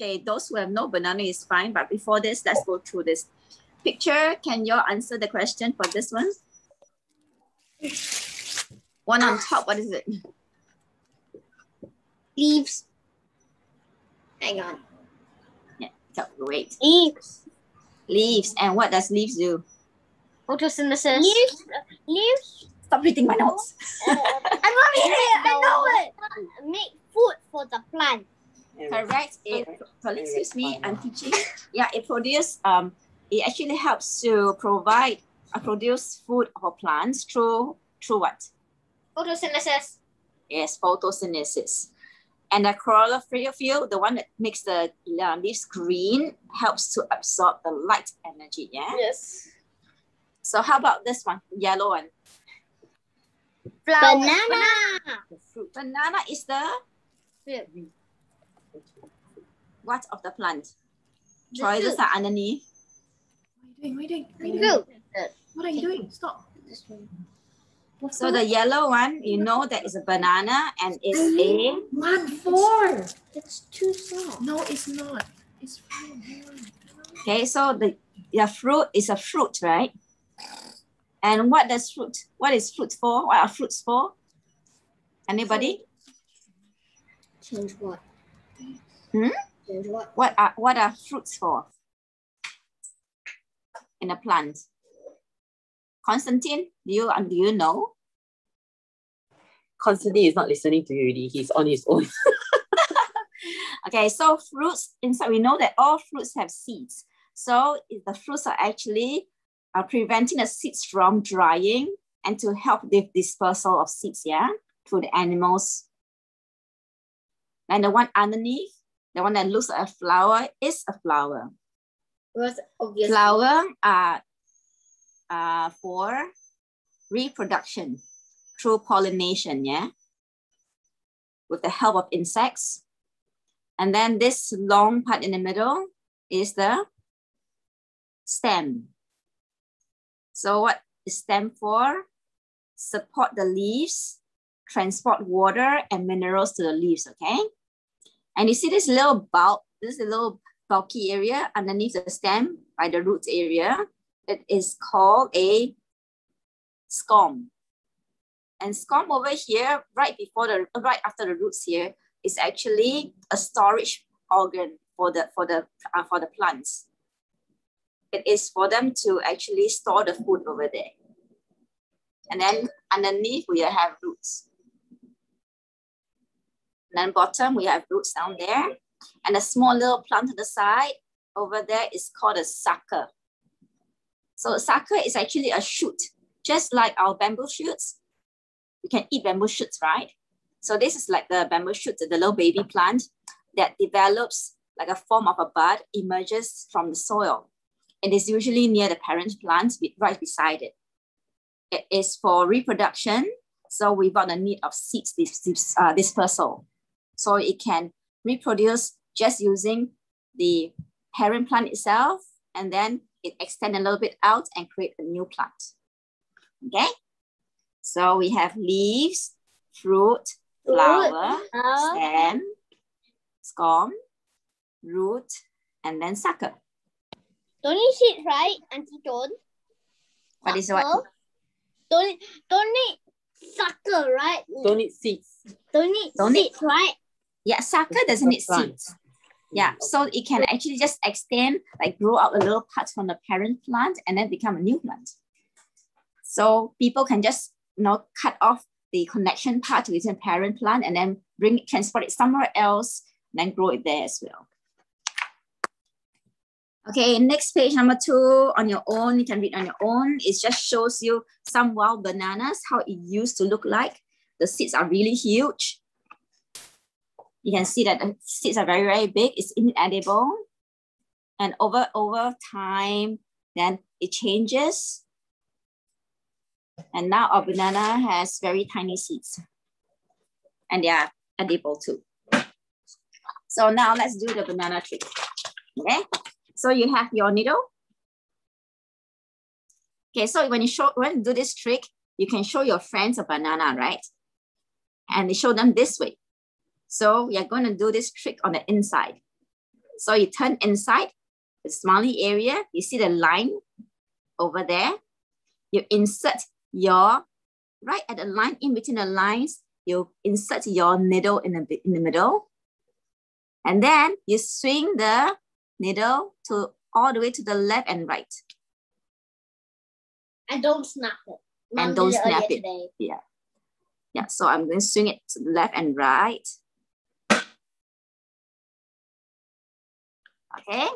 Okay, those who have no banana is fine, but before this, let's go through this. Picture, can you answer the question for this one? One on top, what is it? Leaves. Hang on. Yeah, so wait. Leaves. Leaves, and what does leaves do? Photosynthesis. Leaves. Leaves. Stop reading my notes. Uh, I'm not I know it. Make food for the plant. Correct. It, so excuse me, I'm teaching. Yeah, it produces um it actually helps to provide uh, produce food for plants through through what? Photosynthesis. Yes, photosynthesis. And the chlorophyll, the one that makes the uh, leaves green, helps to absorb the light energy. Yeah. Yes. So how about this one, yellow one? Flower. Banana. The fruit. Banana is the Fruit. What of the plant? The Choices fruit. are underneath. What are you doing? What are you doing? Fruit. What are you doing? Stop. So the yellow one, you know that is a banana and is a One four. It's too soft. No, it's not. It's fine. Okay. So the the fruit is a fruit, right? And what does fruit? What is fruit for? What are fruits for? Anybody? Change what? Hmm? Change what? What are what are fruits for? In a plant. Constantine, do you um, do you know? Constantine is not listening to you already. He's on his own. Okay, so fruits inside we know that all fruits have seeds. So if the fruits are actually uh, preventing the seeds from drying and to help the dispersal of seeds, yeah, to the animals. And the one underneath, the one that looks like a flower, is a flower. Obvious. Flower are uh, for reproduction through pollination, yeah, with the help of insects. And then this long part in the middle is the stem. So what is stem for? Support the leaves, transport water and minerals to the leaves, okay? And you see this little bulb, this little bulky area underneath the stem by the roots area. It is called a scom. And scom over here, right before the, right after the roots here, is actually a storage organ for the for the uh, for the plants. It is for them to actually store the food over there. And then underneath we have roots. And then bottom we have roots down there. And a small little plant on the side over there is called a sucker. So sucker is actually a shoot, just like our bamboo shoots. You can eat bamboo shoots, right? So this is like the bamboo shoot, the little baby plant that develops like a form of a bud, emerges from the soil. And It is usually near the parent plant, right beside it. It is for reproduction, so without the need of uh, dispersal. So it can reproduce just using the parent plant itself, and then it extend a little bit out and create a new plant. Okay? So we have leaves, fruit, flower, Uh, stem, scom, root, and then sucker. don't need seeds, right, Auntie Dawn? What is what? Sucker. Don't need, don't need sucker, right? Don't need seeds. Don't need Don't need- seeds, right? Yeah, sucker doesn't need seeds. Yeah, so it can actually just extend, like grow out a little part from the parent plant and then become a new plant. So people can just you know cut off the connection part with the parent plant and then bring it, transport it somewhere else, and then grow it there as well. Okay, next page number two on your own, you can read on your own. It just shows you some wild bananas, how it used to look like. The seeds are really huge. You can see that the seeds are very, very big. It's inedible. And over, over time, then it changes. And now our banana has very tiny seeds. And they are edible too. So now let's do the banana trick. Okay, so you have your needle. Okay, so when you show when you do this trick, you can show your friends a banana, right? And show them this way. So we are going to do this trick on the inside. So you turn inside the smiley area. You see the line over there. You insert your, right at the line in between the lines, you insert your needle in the, in the middle. And then you swing the needle to all the way to the left and right. And don't snap it. And don't snap it. Today. Yeah, so I'm going to swing it to the left and right. Okay,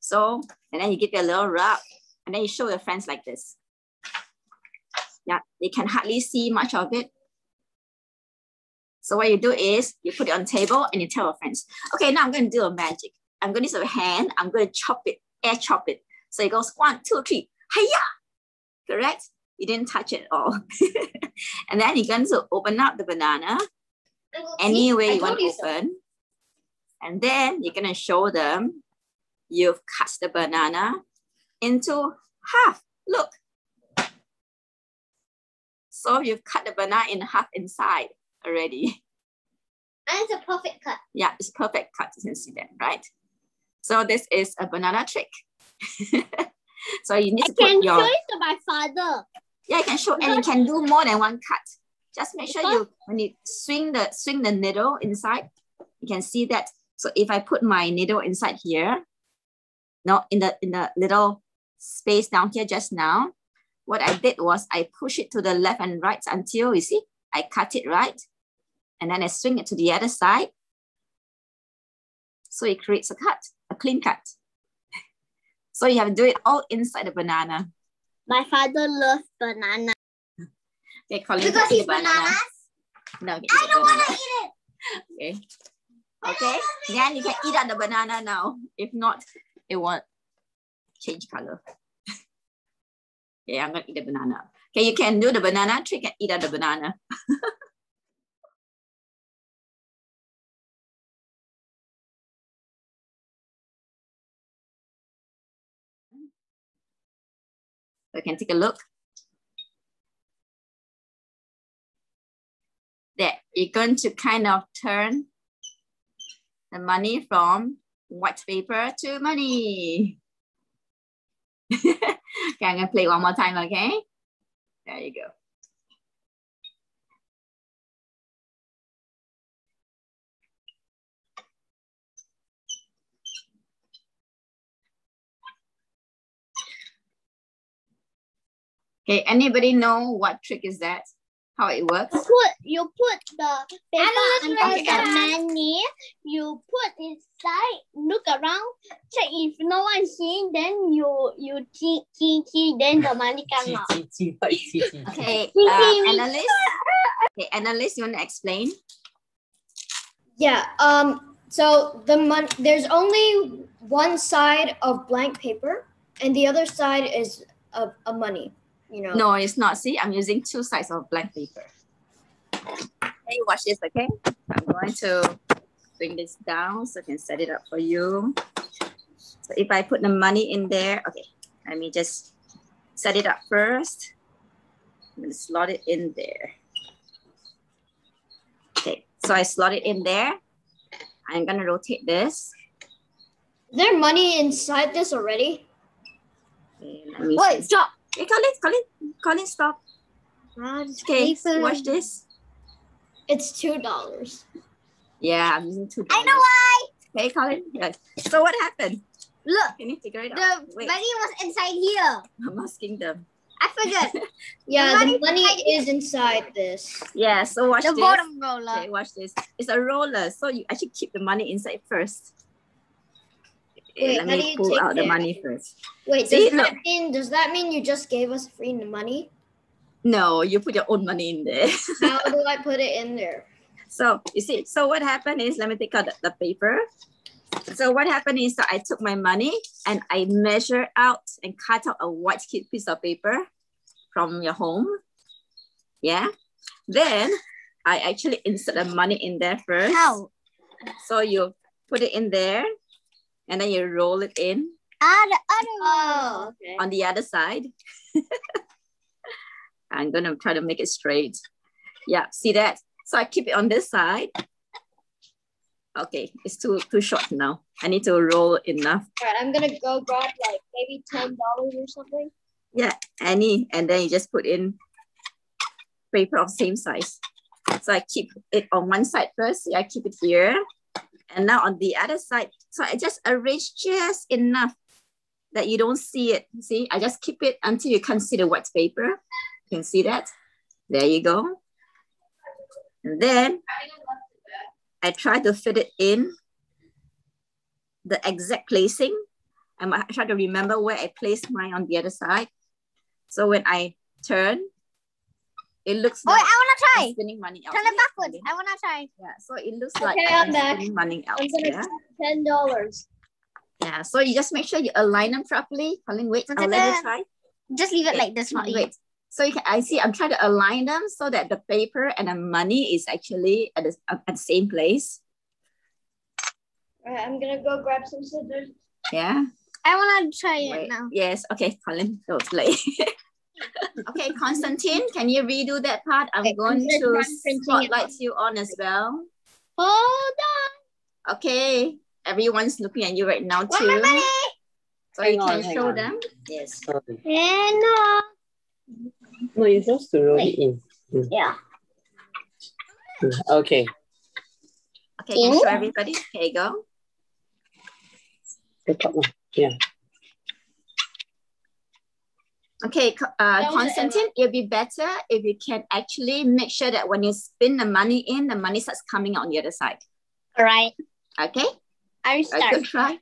so, and then you give it a little rub and then you show your friends like this. Yeah, they can hardly see much of it. So what you do is you put it on table and you tell your friends, okay, now I'm going to do a magic. I'm going to use a hand, I'm going to chop it, air chop it. So it goes one, two, three, hiya! Correct? You didn't touch it at all. and then you're going to open up the banana any way you want to open. so. And then you're going to show them you've cut the banana into half. Look. So you've cut the banana in half inside already. And it's a perfect cut. Yeah, it's perfect cut. You can see that, right? So this is a banana trick. so you need I to put can your show it to my father. yeah, you can show and you can do more than one cut. Just make sure you when you swing the swing the needle inside, you can see that. So if I put my needle inside here, no, in the in the little space down here just now, what I did was I push it to the left and right until you see I cut it right, and then I swing it to the other side. So it creates a cut, a clean cut. So you have to do it all inside the banana. My father loves banana. Okay, Colin, Because he's banana. bananas. No, okay, I don't want to eat it. Okay. Okay. Then you can eat out the banana now. If not, it won't change color. yeah, I'm gonna eat the banana. Okay, you can do the banana trick and eat out the banana. We can take a look. There, you're going to kind of turn the money from white paper to money. okay, I'm gonna play one more time, okay? There you go. Okay, anybody know what trick is that? How it works? You put you put the paper under the and- money. You put inside. Look around. Check if no one seeing. Then you you key key key. Then the money come out. Okay, We- uh, we- we- analyst. Okay, analyst, you want to explain? Yeah. Um. So the mon- there's only one side of blank paper, and the other side is of a money. You know. No, it's not. See, I'm using two sides of blank paper. Okay, watch this, okay? I'm going to bring this down so I can set it up for you. So if I put the money in there, okay, let me just set it up first. I'm gonna slot it in there. Okay, so I slot it in there. I'm gonna rotate this. Is there money inside this already? Okay, let me Wait, stop. Okay, Colin, Colin, Colin, stop. Okay, watch this. It's two dollars. Yeah, I'm using two. I know why. Okay, Colin. Yes. So what happened? Look, Can you figure it the out? The money was inside here. I'm asking them. I forget. Yeah, money the money is inside this. Yeah, so watch the this. The bottom roller. Okay, watch this. It's a roller, so you actually keep the money inside first. Okay, Wait, let me pull take out the money first. Wait, See, does that look. mean does that mean you just gave us free money? No, you put your own money in there. How do I put it in there? So you see, so what happened is, let me take out the, the paper. So what happened is that I took my money and I measured out and cut out a white kid piece of paper from your home. Yeah. Then I actually insert the money in there first. How? So you put it in there and then you roll it in Ah, the other Oh, one. okay. on the other side. I'm gonna try to make it straight. Yeah, see that? So I keep it on this side. Okay, it's too too short now. I need to roll enough. All right, I'm gonna go grab like maybe ten dollars or something. Yeah, any, and then you just put in paper of same size. So I keep it on one side first. Yeah, I keep it here. And now on the other side, so I just arrange just enough that you don't see it. See, I just keep it until you can see the white paper. You can see that. There you go. And then I try to fit it in the exact placing. I might try to remember where I placed mine on the other side. So when I turn, it looks Oh, like I wanna I'm try. spinning money out. Turn it Yeah, backwards. I wanna try. Yeah, so it looks like Okay, I'm I'm back. spinning money out. I'm gonna Yeah. ten dollars. yeah, so you just make sure you align them properly. Colin, wait, I'll let you try. Just leave it Okay, like this, not. Wait. So you can, I see I'm trying to align them so that the paper and the money is actually at the, at the same place. All right, I'm gonna go grab some scissors. Yeah. I wanna try it now. Yes. Okay, Colin, don't play. okay, Constantine, can you redo that part? I'm Okay, going gonna to try printing it spotlight you on as well. Hold on. Okay, everyone's looking at you right now too. my money? So Hang you on, can hang show on. them. Yes. Sorry. And uh, No, you're supposed to roll it in. yeah. Mm, Okay. Okay, can you show everybody? Here you go. The top one. Yeah. Okay, uh, That was the Constantine, it'll be better if you can actually make sure that when you spin the money in, the money starts coming out on the other side. All right. Okay, I a start. good try.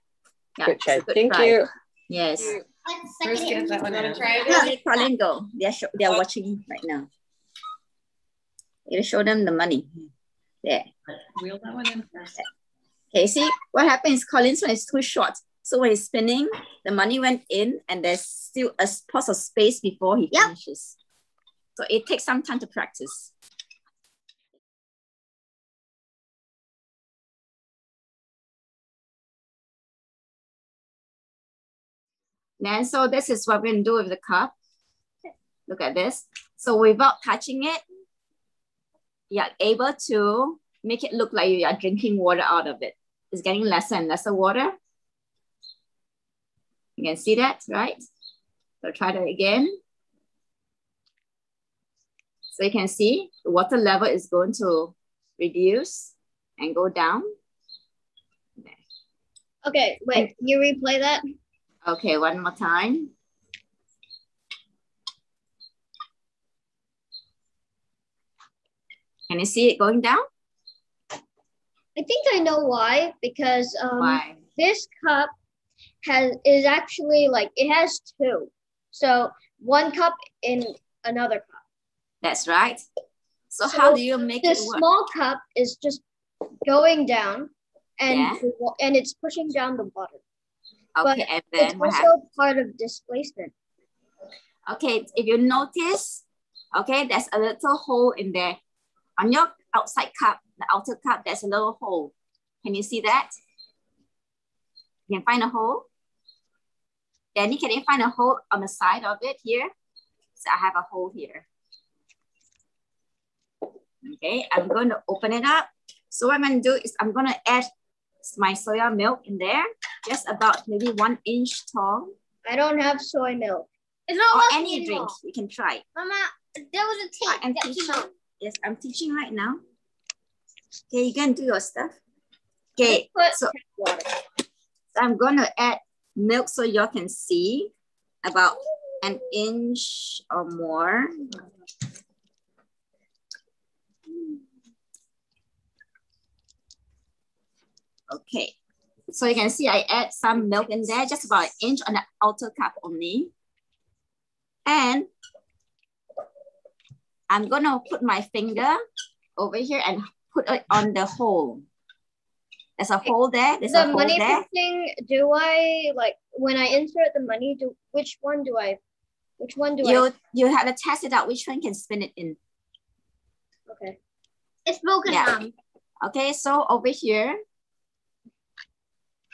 Yeah, Good try. it's Thank try. you. Yes. First, get that one out. Okay, Colin, go. They're show, they're watching right now. You show them the money. There. Wheel that one in first. Okay, see what happens is Colin's one is too short. So when he's spinning, the money went in and there's still a pause of space before he Yep. finishes. So it takes some time to practice. Then, so this is what we're gonna do with the cup. Look at this. So without touching it, you're able to make it look like you are drinking water out of it. It's getting lesser and lesser water. You can see that, right? So try that again. So you can see the water level is going to reduce and go down. Okay, wait. Can you replay that? Okay, one more time. Can you see it going down? I think I know why. Because um, Why? this cup has is actually like it has two. So one cup in another cup. That's right. So, So how do you make The small cup is just going down, and Yeah. the and it's pushing down the water. Okay, and It's then what also happens? part of displacement. Okay, if you notice, okay, there's a little hole in there. On your outside cup, the outer cup, there's a little hole. Can you see that? You can find a hole? Danny, can you find a hole on the side of it here? So I have a hole here. Okay, I'm going to open it up. So what I'm going to do is I'm going to add my soya milk in there, just about maybe one inch tall, I don't have soy milk. It's not or any drink. You can try. Mama, there was a tape. am that teaching. out. Yes, I'm teaching right now. Okay, you can do your stuff. Okay, so, so I'm gonna add milk so y'all can see about an inch or more. Okay, so you can see I add some milk in there, just about an inch on the outer cup only. And I'm gonna put my finger over here and put it on the hole. There's a hole there, there's a the hole money there. thing. Do I like when I insert the money? Do which one do I? Which one do You, you have to test it out, which one can spin it in. Okay. It's broken Yeah. Okay, so over here,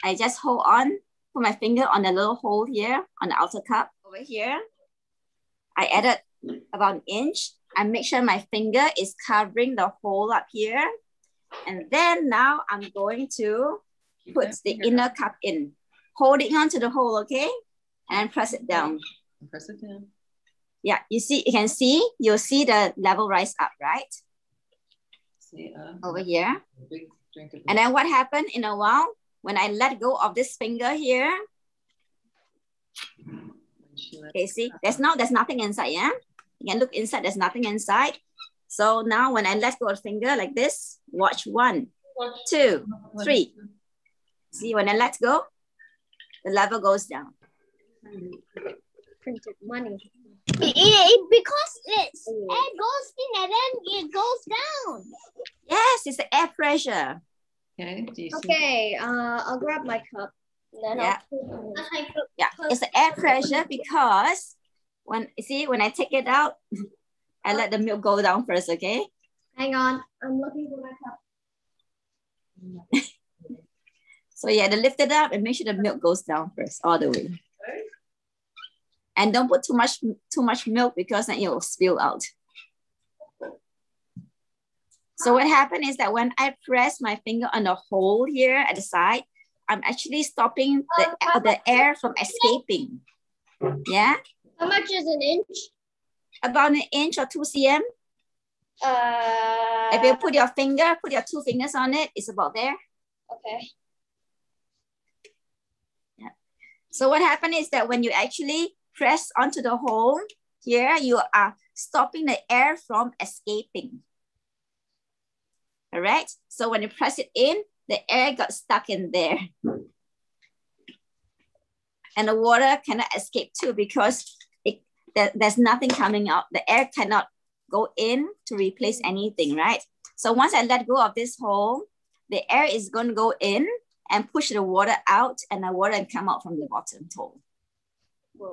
I just hold on, put my finger on the little hole here on the outer cup. Over here, I added about an inch. I make sure my finger is covering the hole up here. And then now I'm going to put the inner cup in. Holding on to the hole, okay? And press it down. Press it down. Yeah, you see, you can see, you'll see the level rise up, right? See, uh, Over here. And then what happened in a while, when I let go of this finger here, when she let- okay, see, there's now, there's nothing inside, yeah? You can look inside, there's nothing inside. So now when I let go of the finger like this, watch one, two, three. See, when I let go, the level goes down. Printed money. It, it, because it's air goes in and then it goes down. Yes, it's the air pressure. Okay, do you see? Okay, uh, I'll grab my cup. Then Yeah. I'll Yeah, it's the air pressure because when you see when I take it out, I let the milk go down first, okay? hang on. I'm looking for my cup. So yeah, to lift it up and make sure the milk goes down first, all the way. And don't put too much too much milk because then it will spill out. So what happened is that when I press my finger on the hole here at the side, I'm actually stopping the, uh, the air from escaping. Yeah, How much is an inch? About an inch or two cm. Uh, If you put your finger, put your two fingers on it, it's about there. okay. Yeah. So what happened is that when you actually press onto the hole here, you are stopping the air from escaping. All right. So when you press it in, the air got stuck in there. And the water cannot escape too because there, there's nothing coming out. The air cannot go in to replace anything, right? So once I let go of this hole, the air is going to go in and push the water out and the water can come out from the bottom hole.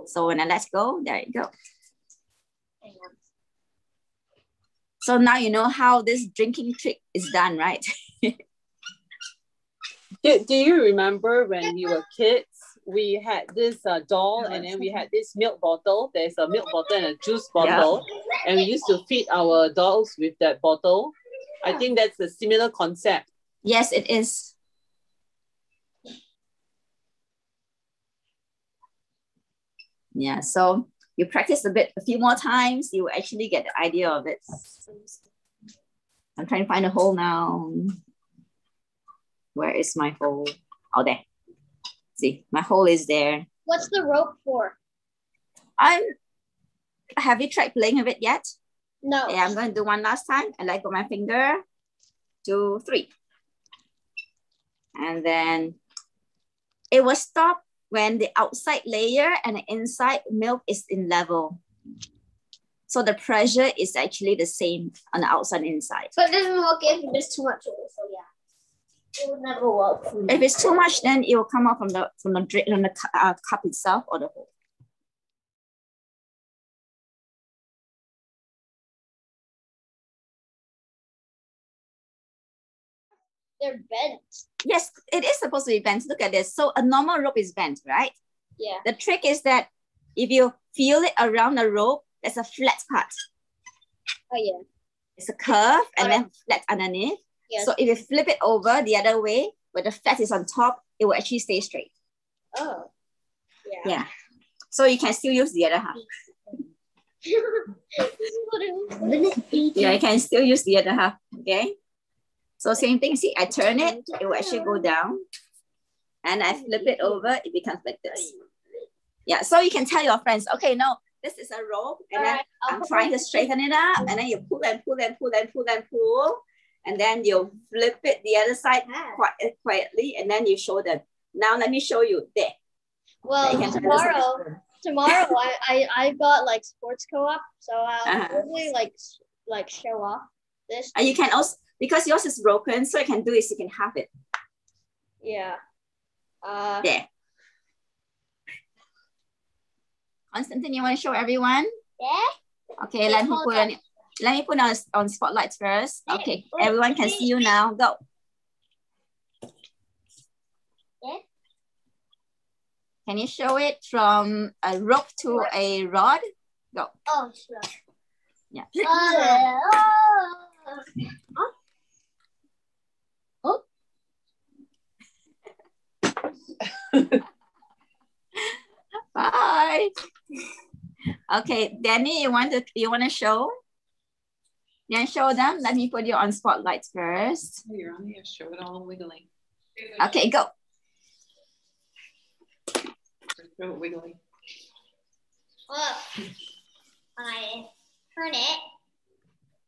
So when I let go, there you go. So now you know how this drinking trick is done, right? Do, do you remember when you were kids? We had this uh, doll and then we had this milk bottle. There's a milk bottle and a juice bottle. And we used to feed our dolls with that bottle. I think that's a similar concept. yes, it is. Yeah, so you practice a bit, a few more times, you actually get the idea of it. I'm trying to find a hole now. Where is my hole? Oh, there. See, my hole is there. What's the rope for? I'm. Have you tried playing with it yet? No. Yeah, I'm going to do one last time. I let go my finger. Two, three. And then it will stop when the outside layer and the inside milk is in level. So the pressure is actually the same on the outside and inside. But it doesn't work if there's too much of it. So yeah, it would never work. If it's too much, then it will come out from the from the from the uh, cup itself or the hole. They're bent. Yes, it is supposed to be bent. Look at this. So a normal rope is bent, right? Yeah. The trick is that if you feel it around the rope, there's a flat part. Oh yeah. It's a curve and then flat underneath. Yes. So if you flip it over the other way, where the fat is on top, it will actually stay straight. oh. Yeah. Yeah. So you can still use the other half. this is what it is. Yeah, you can still use the other half. Okay. So same thing. See, I turn it, it will actually go down. And I flip it over, it becomes like this. Yeah. So you can tell your friends, okay, no, this is a rope. And then Alright, I'll I'm trying to straighten it up. And then you pull and pull and pull and pull and pull. And then you flip it the other side qui- quietly. And then you show them. Now let me show you there. Well, You can try this tomorrow, tomorrow I, I I got like sports co-op, so I'll Uh-huh. probably like like show off this. And you can also, because yours is broken, so you can do is you can have it Yeah. Uh, there. Constantine, you want to show everyone? Yeah. Okay, let me put on. on, let me put on, on spotlights first. Okay, everyone can see you now. Go. Yeah. Can you show it from a rope to a rod? Go. Oh, sure. Yeah. Oh, Bye. Okay, Danny, you want to you want to show? You want to show them? Let me put you on spotlight first. Oh, you're on the show it all wiggling. Okay, go. Show it wiggling. Look, I turn it.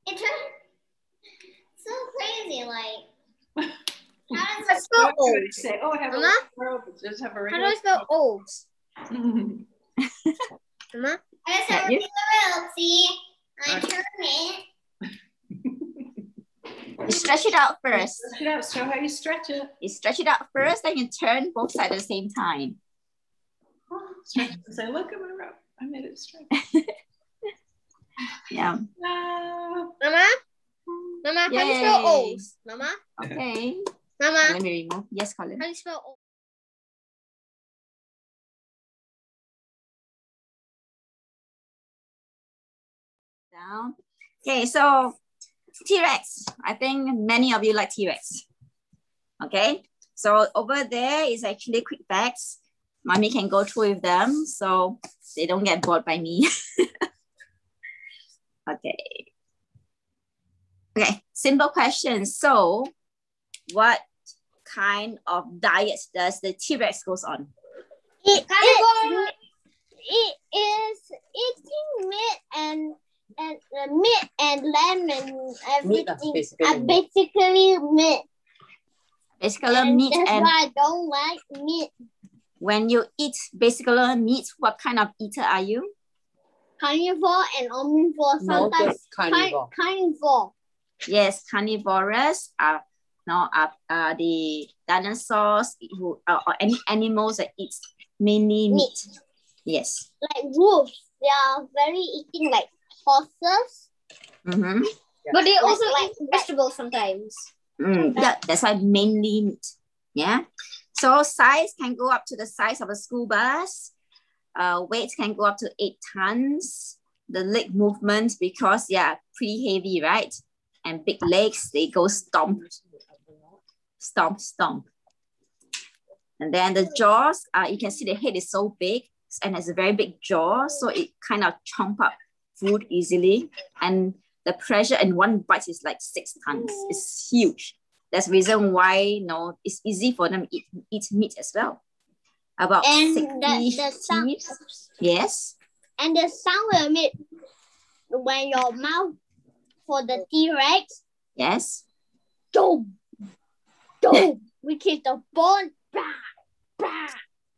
It turns so crazy. Like, how does it spell What would it O's? say? Oh, I have a Mama? rope. It does have a How do I spell O's? rope. Mama? I just Yeah, have a you- regular rope. See, I Right. turn it. You stretch it out first. Stretch it out. Show how you stretch it. You stretch it out first, then you turn both sides at the same time. Oh, Stretch it say, look at my rope. I made it stretch. Yeah. Ah. Mama? Mama, how do you spell O's? Mama? Okay. Mama? Let me remove. Yes, Colin. How do you spell O's? Down. Okay, so T-Rex. I think many of you like T-Rex. Okay, so over there is actually quick facts. Mommy can go through with them so they don't get bored by me. okay. Okay, simple question. So what kind of diet does the T-Rex goes on? It, it, it is eating meat and and uh, meat and lamb and Meat, ah, everything. basically Uh, meat. basically meat. Basically And meat that's and why I don't like meat. when you eat basically meat, what kind of eater are you? Carnivore and omnivore. Sometimes just carnivore. Car- carnivore. Yes, carnivores are now are, are the dinosaurs who uh, or any animals that eat mainly meat. Yes. Like wolves. They are very eating like horses. Mm-hmm. But they Like- also like- eat vegetables sometimes. Mm, yeah, that's why mainly meat. Yeah. So size can go up to the size of a school bus. Uh, weight can go up to eight tons. The leg movement, because they are pretty heavy, right? And big legs, they go stomp, stomp, stomp. And then the jaws, uh, you can see the head is so big and has a very big jaw, so it kind of chomp up food easily. And the pressure in one bite is like six tons. It's huge. That's the reason why you know it's easy for them to eat, eat meat as well. About And 60 the, the sound. Yes. and the sound will make when your mouth for the T-Rex Yes. Boom, boom, we is the bone. Bah, bah.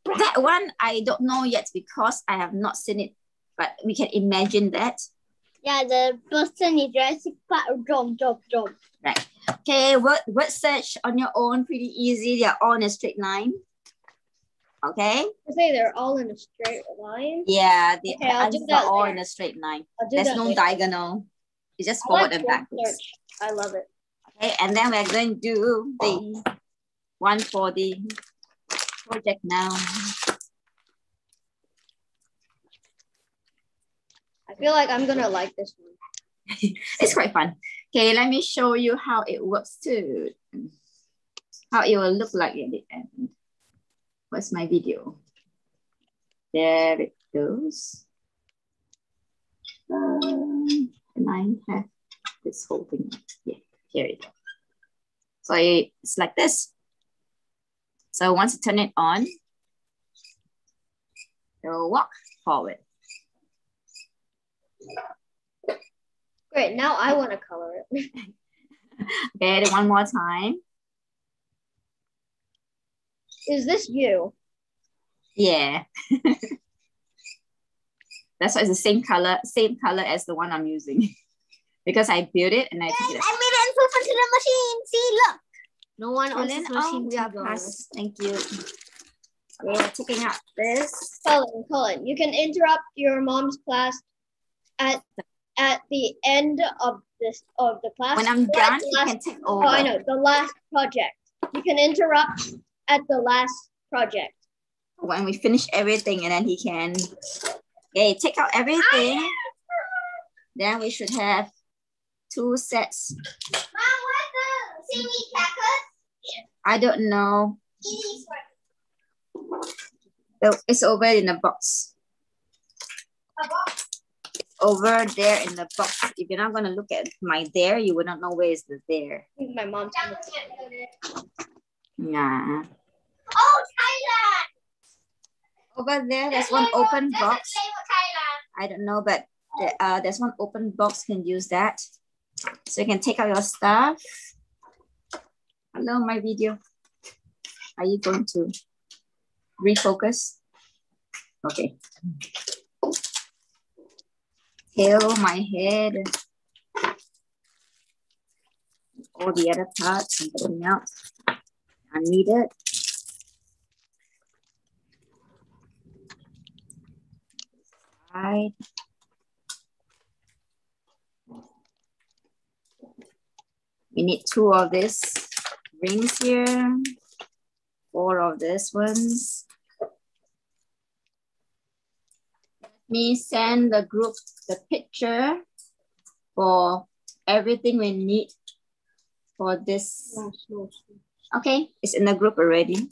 That one I don't know yet because I have not seen it, but we can imagine that. Yeah, the person is Jurassic Park. Jump, jump, jump. Okay, word, word search on your own, pretty easy. They're all in a straight line. Okay. I say they're all in a straight line. Yeah, the okay, answers are all later. in a straight line. There's no later. diagonal. It's just forward like and backwards. search. I love it. Okay, and then we're going to do the oh. one for the project now. Feel like I'm gonna like this one. It's quite fun. Okay, let me show you how it works too. How it will look like at the end. Where's my video? There it goes. Um, and I have this whole thing. Yeah, here it is. So it's like this. So once you turn it on, it will walk forward. Great. Now I want to color it. Okay, then one more time. Is this you? Yeah. That's why it's the same color, same color as the one I'm using. because I built it and I took it. I made it and put into the machine. See, look. No one And else then, is oh, machine we are to go. Thank you. We are taking out this. Colin, Colin, you can interrupt your mom's class at at the end of this of the class. When I'm done, you last- can take Oh. I know the last project. You can interrupt at the last project. When we finish everything, and then he can. Okay, take out everything. Then we should have two sets. Mom, where's the singing crackers? I don't know. These Oh, It's over in the box. Over there in the box. If you're not gonna look at my there, you will not know where is the there. My mom's gonna Yeah. Oh, Thailand. Over there, there's one open box. I don't know, but there, uh, there's one open box. Can use that. So you can take out your stuff. Hello, my video. Are you going to refocus? Okay. Tail my head. All the other parts I'm putting out. I need it. Side. We need two of these rings here, four of this ones. Let me send the group the picture for everything we need for this. Okay, it's in the group already.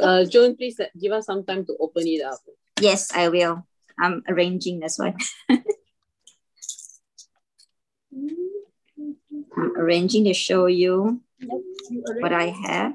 Uh, Joan, please give us some time to open it up. Yes, I will. I'm arranging this one. I'm arranging to show you what I have.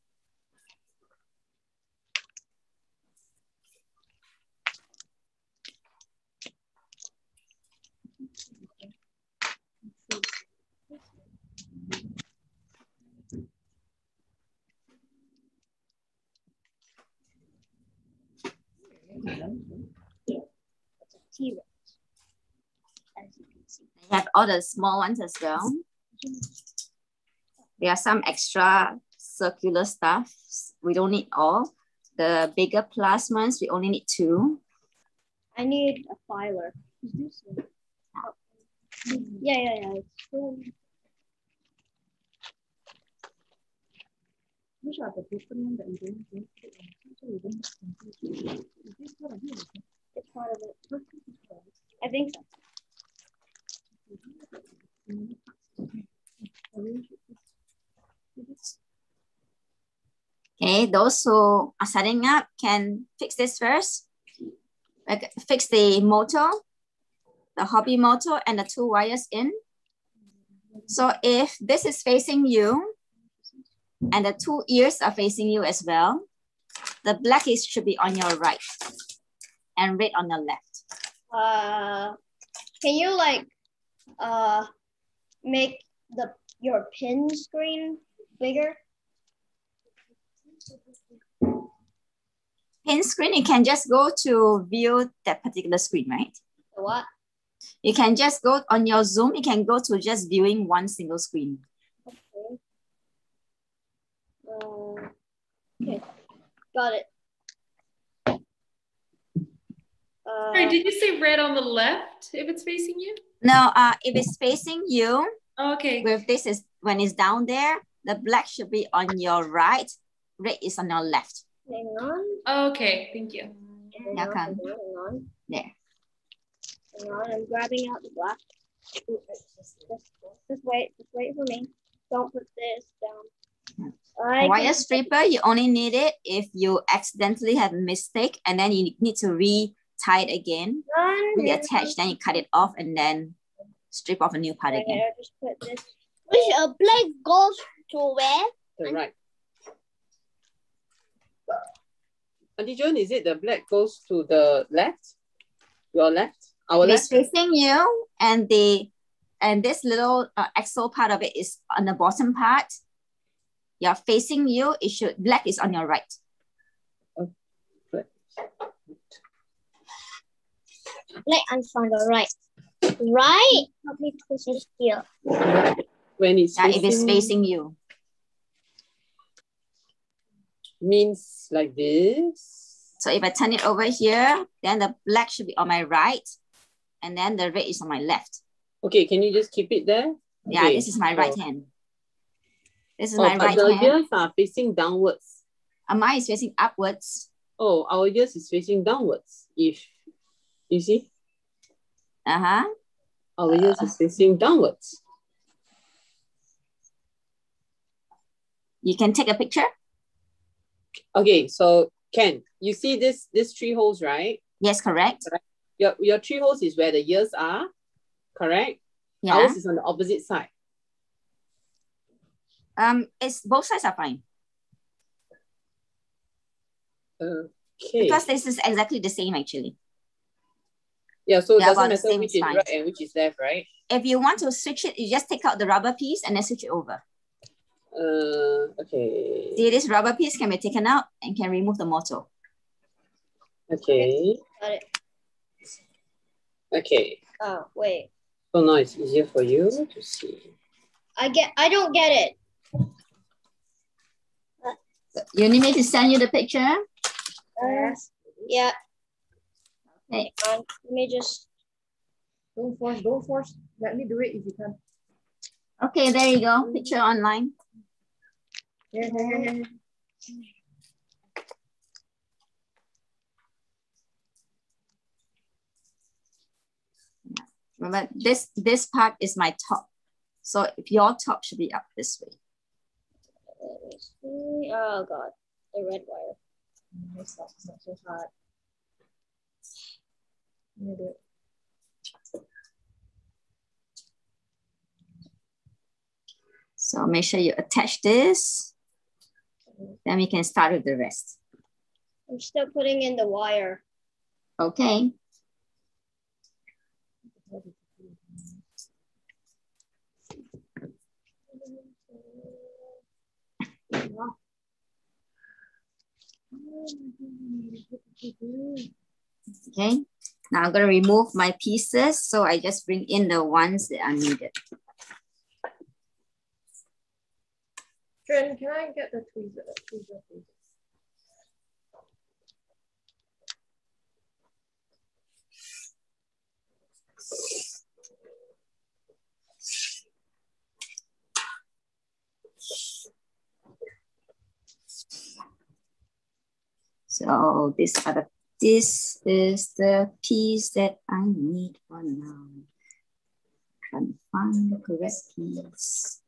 T-Rex. I have all the small ones as well. There are some extra circular stuff. We don't need all. The bigger plus ones, we only need two. I need a filer. Is this it? Oh. Yeah, yeah, yeah. It's um, it's part of it. I think so. Okay, those who are setting up can fix this first. Like fix the motor, the hobby motor and the two wires in. So if this is facing you and the two ears are facing you as well, the black is should be on your right and red on the left. Uh, can you like uh make the your pin screen bigger? Pin screen, you can just go to view that particular screen, right? What? You can just go on your Zoom, you can go to just viewing one single screen. Okay. Uh, okay, got it. Uh, Sorry, did you say red on the left if it's facing you? No, uh, if it's facing you, Oh, okay. with this is when it's down there, the black should be on your right, red is on your left. hang on. Oh, okay, thank you. Hang on, hang on. There. Hang on, I'm grabbing out the black. Ooh, Just, just, just wait, just wait for me. Don't put this down. I Wire stripper, you only need it if you accidentally have a mistake and then you need to re-tie it again, Done. reattach, then you cut it off and then strip off a new part Okay, again. Just put this. Which a black goes to where? The right. Auntie Joan, is it the black goes to the left? Your left? Our If it's left? facing you and the and this little uh, axle part of it is on the bottom part, you're facing you, it should black is on your right. Black and on the right. Right? Probably twist it here. When it's Yeah, if it's facing, facing you. means like this. So if I turn it over here, then the black should be on my right, and then the red is on my left. Okay, can you just keep it there? Yeah, Okay, this is my so- right hand. This is Oh, my but right the hand. ears are facing downwards. Uh, mine is facing upwards. Oh, our ears is facing downwards. If you see, Uh-huh. our ears is facing downwards. You can take a picture. Okay, so Ken, you see this this three holes, right? Yes, correct. Your your three holes is where the ears are, correct? Yeah. Ours is on the opposite side. Um, it's both sides are fine Okay. because this is exactly the same actually. Yeah, so it Yeah, doesn't about the matter same which is size. right and which is left, right? If you want to switch it, you just take out the rubber piece and then switch it over. Uh, okay. See, this rubber piece can be taken out and can remove the motor. Okay. Got it. Okay. Oh, wait. So now it's easier for you to see. I get I don't get it. You need me to send you the picture? Uh, yeah. Hang on. Um, let me just Don't force, don't force. Let me do it if you can. Okay, there you go. Picture online. Here, here, here, here. Remember, this this part is my top. So if your top should be up this way. let me see. Oh god. The red wire. Not, it's not so hard. Me do it. So make sure you attach this. Then we can start with the rest. I'm still putting in the wire. Okay. Okay. Now I'm going to remove my pieces. So I just bring in the ones that are needed. Trin, can I get the tweezer? tweezer please? So these are the, this is the piece that I need for now. To find the correct piece.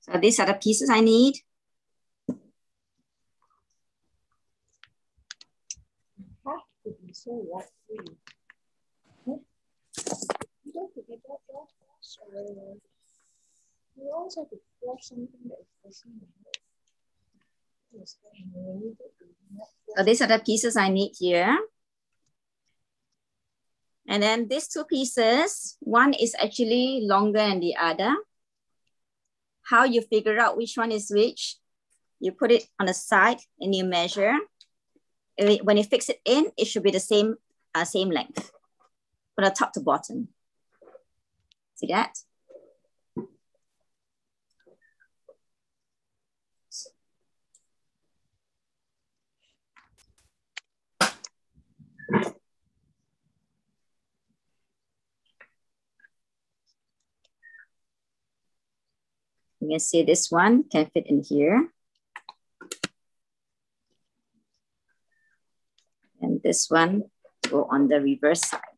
So these are the pieces I need. have to be so right for you. Don't have to that fast or whatever. You always have to force something that is pushing So these are the pieces I need here. And then these two pieces, one is actually longer than the other. How you figure out which one is which, you put it on the side and you measure. When you fix it in, it should be the same, uh, same length from the top to bottom. See that? You can see this one can fit in here. This one go on the reverse side.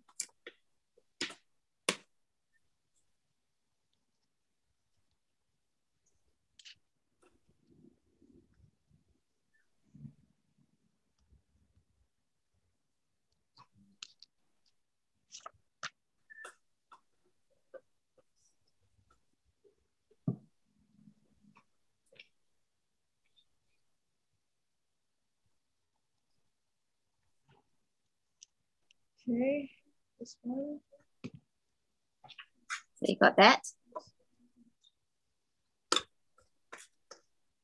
Okay, this one. So you got that.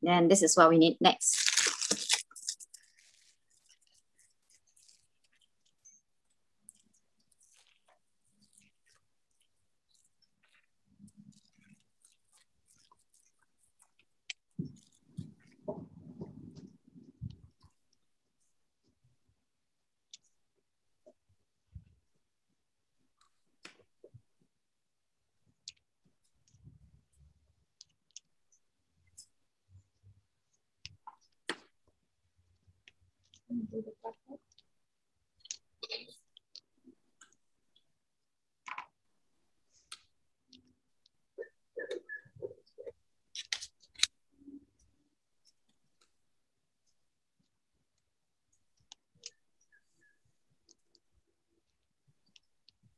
Then this is what we need next.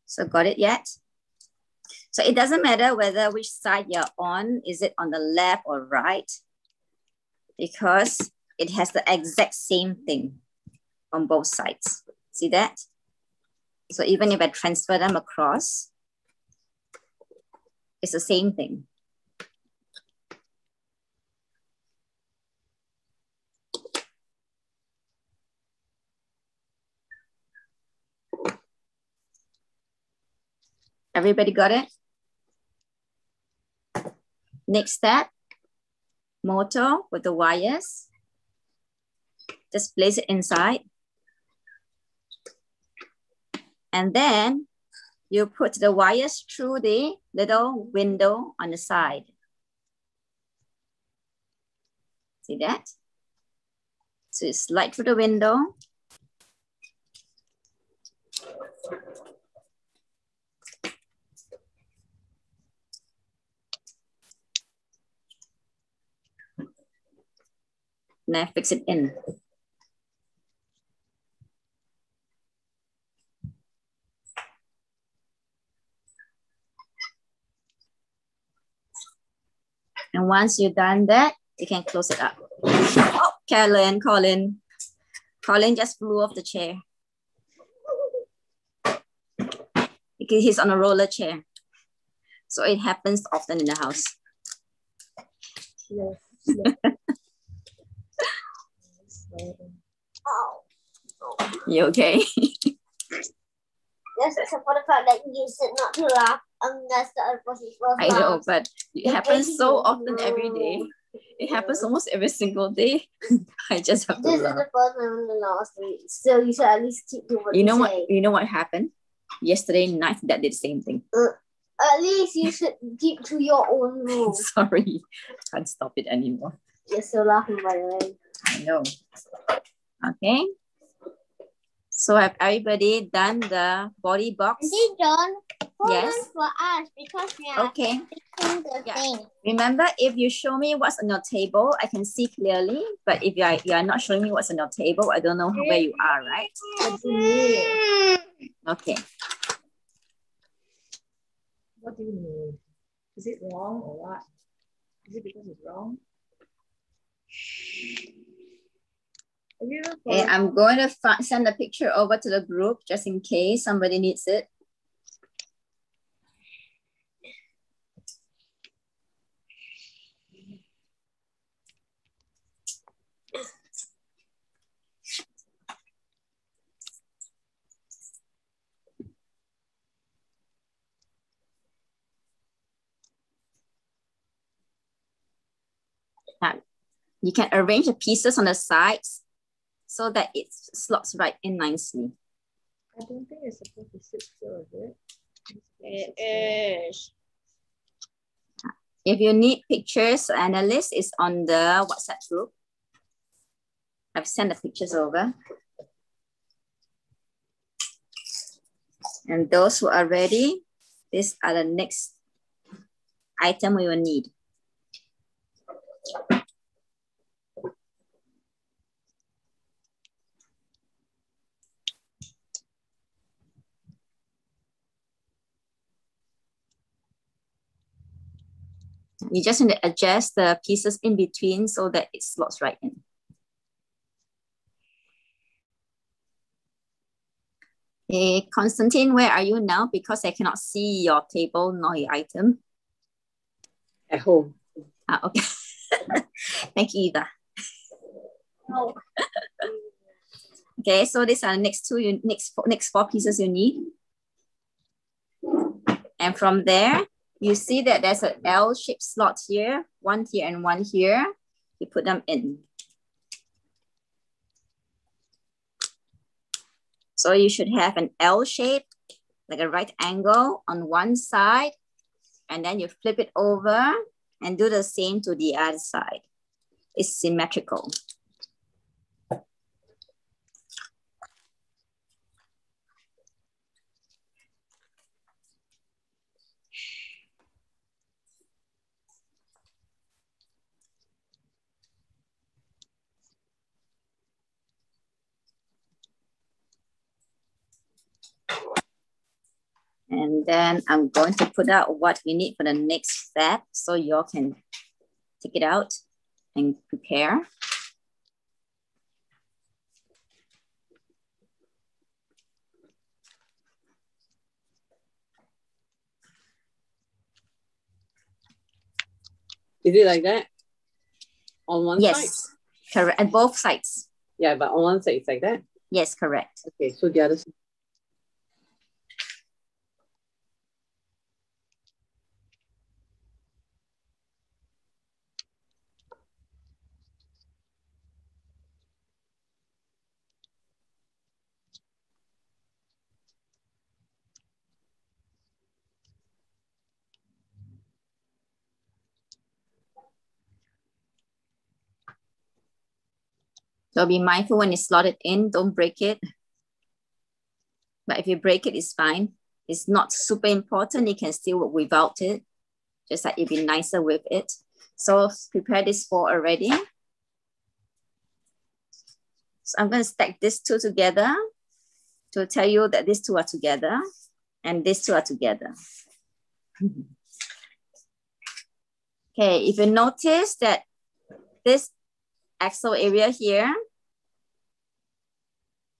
So got it yet? So it doesn't matter whether which side you're on, is it on the left or right? Because it has the exact same thing on both sides. See that? So even if I transfer them across, it's the same thing. Everybody got it? Next step, motor with the wires. Just place it inside. And then you put the wires through the little window on the side. See that? So you slide through the window. Now fix it in. And once you've done that, you can close it up. Oh, Carolyn, Colin. Colin just flew off the chair. Because he's on a roller chair. So it happens often in the house. Yes. yes. Oh. You okay? Yes, except for the fact that you said not to laugh unless the other I know, but it happens so often every day. It happens almost every single day. I just have to This is the first time in the last week. So you should at least keep doing what You know what? say. You know what happened? Yesterday night, that did the same thing. Uh, at least you should keep to your own rules. Sorry, can't stop it anymore. You're still laughing by the way. I know. Okay. So have everybody done the body box? Auntie John, hold Yes. on for us because we are Okay. fixing the Yeah. thing. Remember, if you show me what's on your table, I can see clearly. But if you are, you are not showing me what's on your table, I don't know where you are, right? What do you mean? Okay. What do you mean? Is it wrong or what? Is it because it's wrong? Okay, I'm going to send a picture over to the group just in case somebody needs it. You can arrange the pieces on the sides so that it slots right in nicely. I don't think it's supposed to sit still, is it? It's supposed to It sit still. is. If you need pictures, and the list is on the WhatsApp group. I've sent the pictures over. And those who are ready, these are the next item we will need. You just need to adjust the pieces in between so that it slots right in. Hey, Constantine, where are you now? Because I cannot see your table nor your item. At home. Ah, okay. Thank you, Eva. No. Okay, so these are the next two, next, next four pieces you need. And from there, you see that there's an L-shaped slot here, one here and one here. You put them in. So you should have an L shape, like a right angle on one side, and then you flip it over and do the same to the other side. It's symmetrical. And then I'm going to put out what we need for the next step so you all can take it out and prepare. Is it like that? On one side? Yes, correct. And both sides. Yeah, but on one side it's like that. Yes, correct. Okay, so the other side. So be mindful when slot it in, don't break it. But if you break it, it's fine. It's not super important. You can still work without it. Just that you be nicer with it. So prepare this four already. So I'm going to stack these two together to tell you that these two are together and these two are together. okay, if you notice that this axle area here,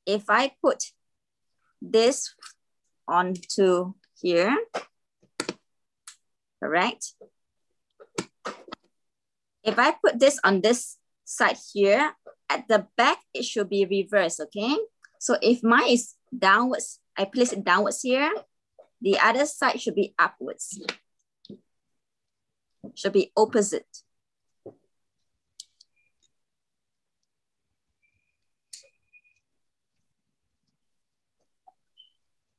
if I put this onto here, correct? If I put this on this side here, at the back, it should be reversed, okay? So if mine is downwards, I place it downwards here, the other side should be upwards. Should be opposite.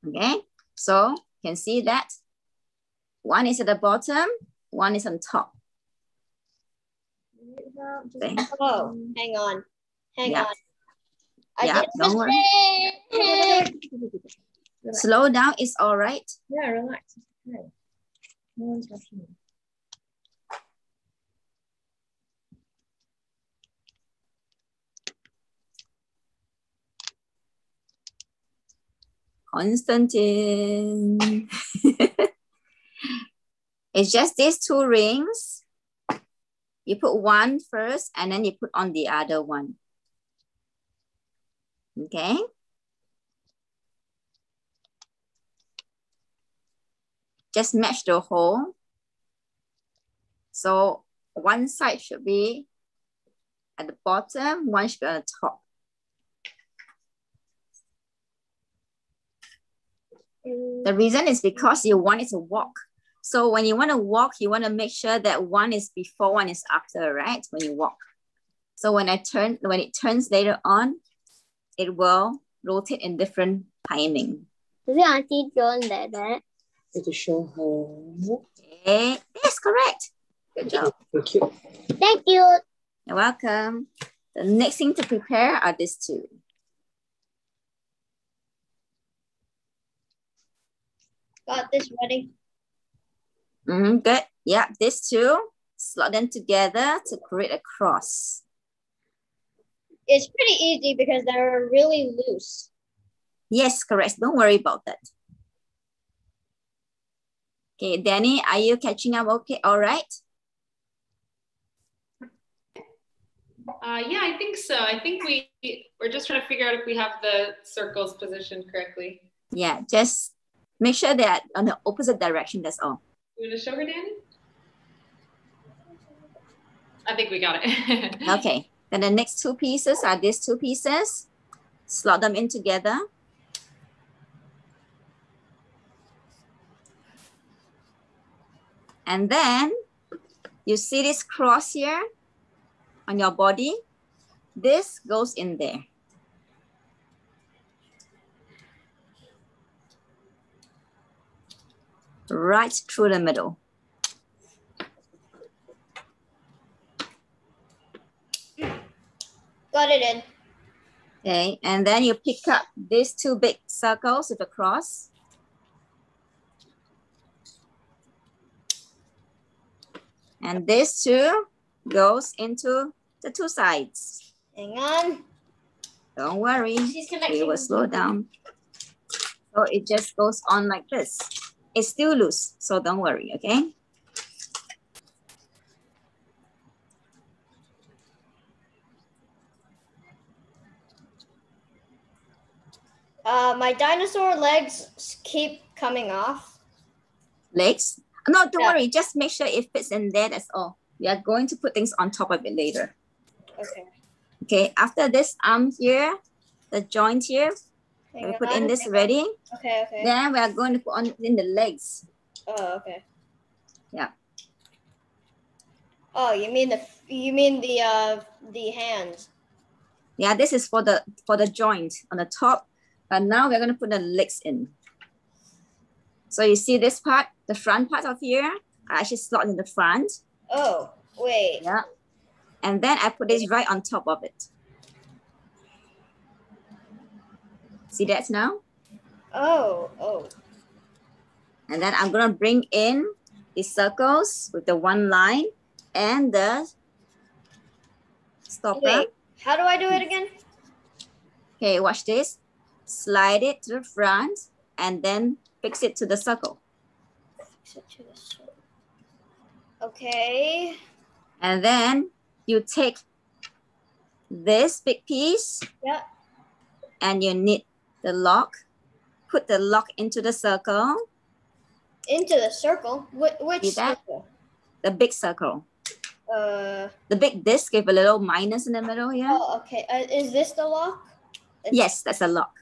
Okay, so you can see that one is at the bottom, one is on top. Okay. Oh, hang on. Hang Yeah. on. I Yeah, don't worry. Slow down it's all right. Yeah, relax. It's okay. No one's watching Constantine. it's just these two rings. You put one first and then you put on the other one. Okay. Just match the hole. So one side should be at the bottom, one should be on the top. The reason is because you want it to walk. So when you want to walk, you want to make sure that one is before, one is after, right? When you walk. So when I turn, when it turns later on, it will rotate in different timing. Is it Auntie Joan like that? Need to show her. Okay, yes, correct. Good job. Thank you. Thank you. You're welcome. The next thing to prepare are these two. Got this ready. Mhm, good. Yeah, these two, slot them together to create a cross. It's pretty easy because they're really loose. Yes, correct. Don't worry about that. Okay, Danny, are you catching up? Okay, all right. Uh, yeah, I think so. I think we we're just trying to figure out if we have the circles positioned correctly. Yeah, just make sure that on the opposite direction, that's all. You want to show her, Danny? I think we got it. Okay, then the next two pieces are these two pieces. Slot them in together. And then you see this cross here on your body? This goes in there. Right through the middle. Got it in. Okay, and then you pick up these two big circles with a cross. And this two goes into the two sides. Hang on. Don't worry, we will slow down. So it just goes on like this. It's still loose, so don't worry, okay? Uh, my dinosaur legs keep coming off. Legs. No, don't Yeah. worry. Just make sure it fits in there. That's all. We are going to put things on top of it later. Okay. Okay. After this arm here, the joint here, Hang we put on, in this ready. Okay, okay. Then we are going to put on in the legs. Oh, okay. Yeah. Oh, you mean the you mean the uh the hands? Yeah, this is for the for the joint on the top. But now we're going to put the legs in. So you see this part, the front part of here, I actually slot in the front. Oh, wait. Yeah. And then I put this right on top of it. See that now? Oh, oh. And then I'm gonna bring in the circles with the one line and the stopper. Wait. How do I do it again? Okay, watch this. Slide it to the front and then fix it to the circle. Fix it to the circle. Okay. And then you take this big piece Yeah. and you knit the lock. Put the lock into the circle, Into the circle. Wh- which See that? circle? the big circle. Uh. The big disc with a little minus in the middle here. Oh, okay. Uh, is this the lock? Yes, that's a lock.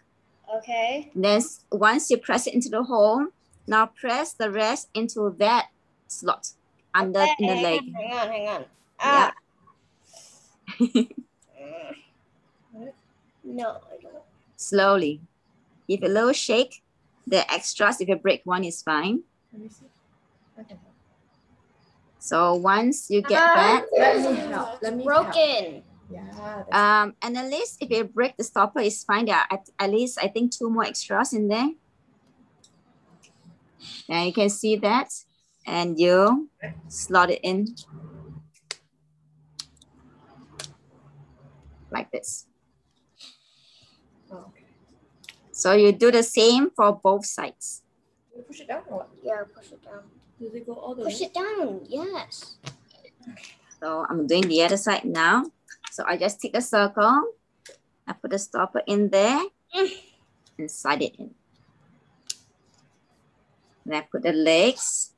Okay. Then once you press it into the hole, now press the rest into that slot under Okay, in the leg. On, hang on, hang on. Yeah. Ah. no, I don't. Slowly. Give a little shake. The extras, if you break one, is fine. Let me see. I. So once you get Ah. that, Let me help. Let me help. Broken. Yeah. um, and at least if you break the stopper, it's fine. There are at, at least I think two more extras in there. And you can see that, and you slot it in like this. oh, okay. So you do the same for both sides. You push it down or what? Yeah, push it down. Does it go all the Push way? it down. Yes. So I'm doing the other side now. So I just take the circle, I put the stopper in there mm. and slide it in. Then I put the legs.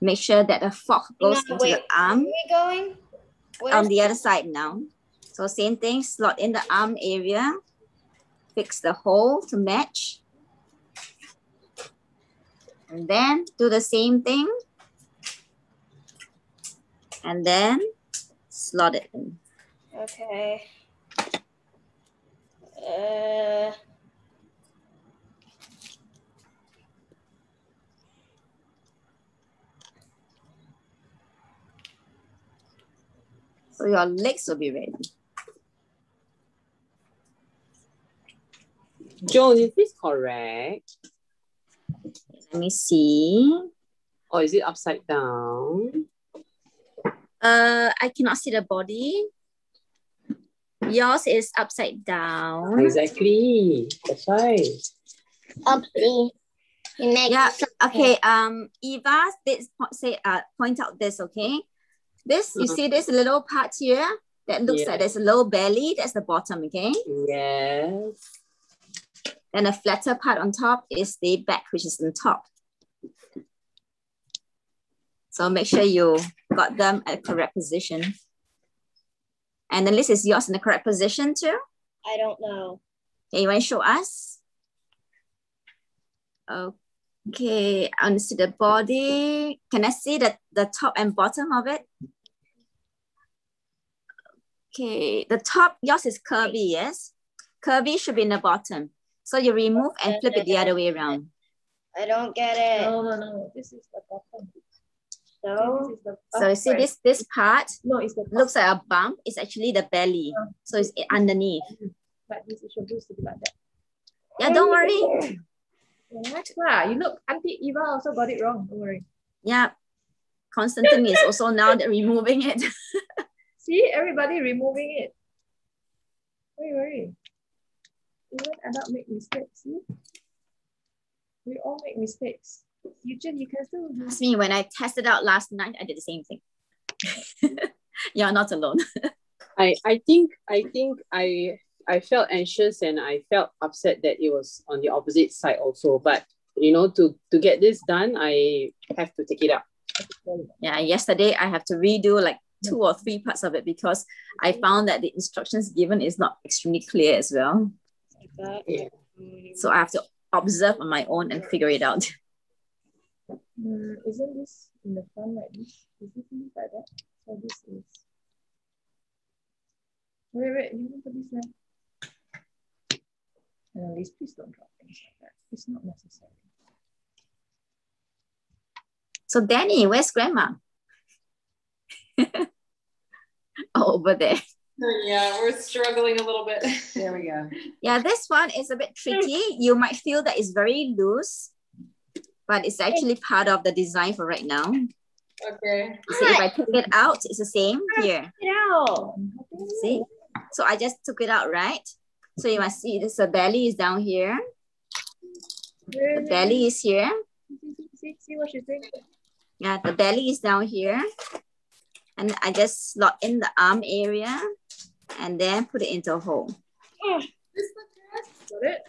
Make sure that the fork goes No, into wait. the arm Where are we going? Where's on the other side now. So same thing, slot in the arm area, fix the hole to match. And then do the same thing. And then slot it in. Okay. Uh, So your legs will be ready. Joan, is this correct? Let me see. Or is it upside down? Uh, I cannot see the body. Yours is upside down. Exactly. That's right. Upsy. You make Yeah. Okay. Um, Eva did say uh point out this. Okay, this you Mhm. see this little part here that looks Yeah. like there's a low belly. That's the bottom. Okay. Yes. Then the flatter part on top is the back, which is on top. So make sure you got them at the correct position. And the list is yours in the correct position too. I don't know. Okay, you want to show us? Okay, I want to see the body. Can I see the, the top and bottom of it? Okay, the top, yours is curvy, yes? Curvy should be in the bottom. So you remove and flip it the other way around. I don't get it. No, no, no. This is the bottom. So, This is the So you see this, this part No, it's the looks like a bump. It's actually the belly. Oh. So it's underneath. but this is supposed to be like that. Yeah, don't oh, worry. Relax lah. You look, Auntie Eva also got it wrong. Don't worry. Yeah. Constantine is also now that removing it. See, everybody removing it. Don't worry. Even adult make mistakes. See? We all make mistakes. You you can still do Trust me, when I tested out last night, I did the same thing. You're not alone. I, I think I think I I felt anxious and I felt upset that it was on the opposite side also. But you know, to to get this done, I have to take it up. Yeah, yesterday I have to redo like two or three parts of it because I found that the instructions given is not extremely clear as well. That. Yeah. So I have to observe on my own and figure it out. Mm, isn't this in the front like this? Is this like that? So this is. Wait, wait, you want to this left? And Elise, please don't drop things like that. It's not necessary. So Danny, where's grandma? oh, over there. Yeah, we're struggling a little bit. There we go. Yeah, this one is a bit tricky. You might feel that it's very loose, but it's actually part of the design for right now. Okay. See, if I took it out, it's the same ah, here. Get out. See? So I just took it out, right? So you must see this, the belly is down here. The belly is here. See, see, see, see what she's doing? Yeah, the belly is down here. And I just slot in the arm area and then put it into a hole. Got it?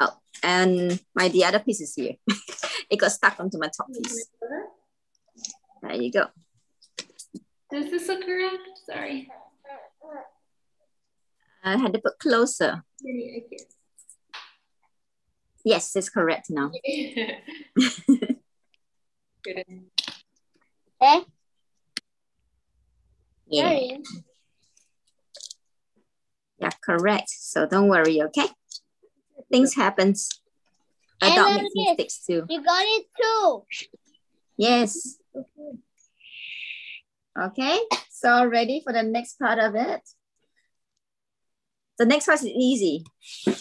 Oh, and my the other piece is here. it got stuck onto my top piece. There you go. Does this look correct? Sorry. I had to put closer. Yes, it's correct now. Good. Eh? Yeah, yeah, correct. So don't worry, okay? Things happens. Adult makes mistakes too. You got it too. Yes. Okay. So ready for the next part of it? The next part is easy.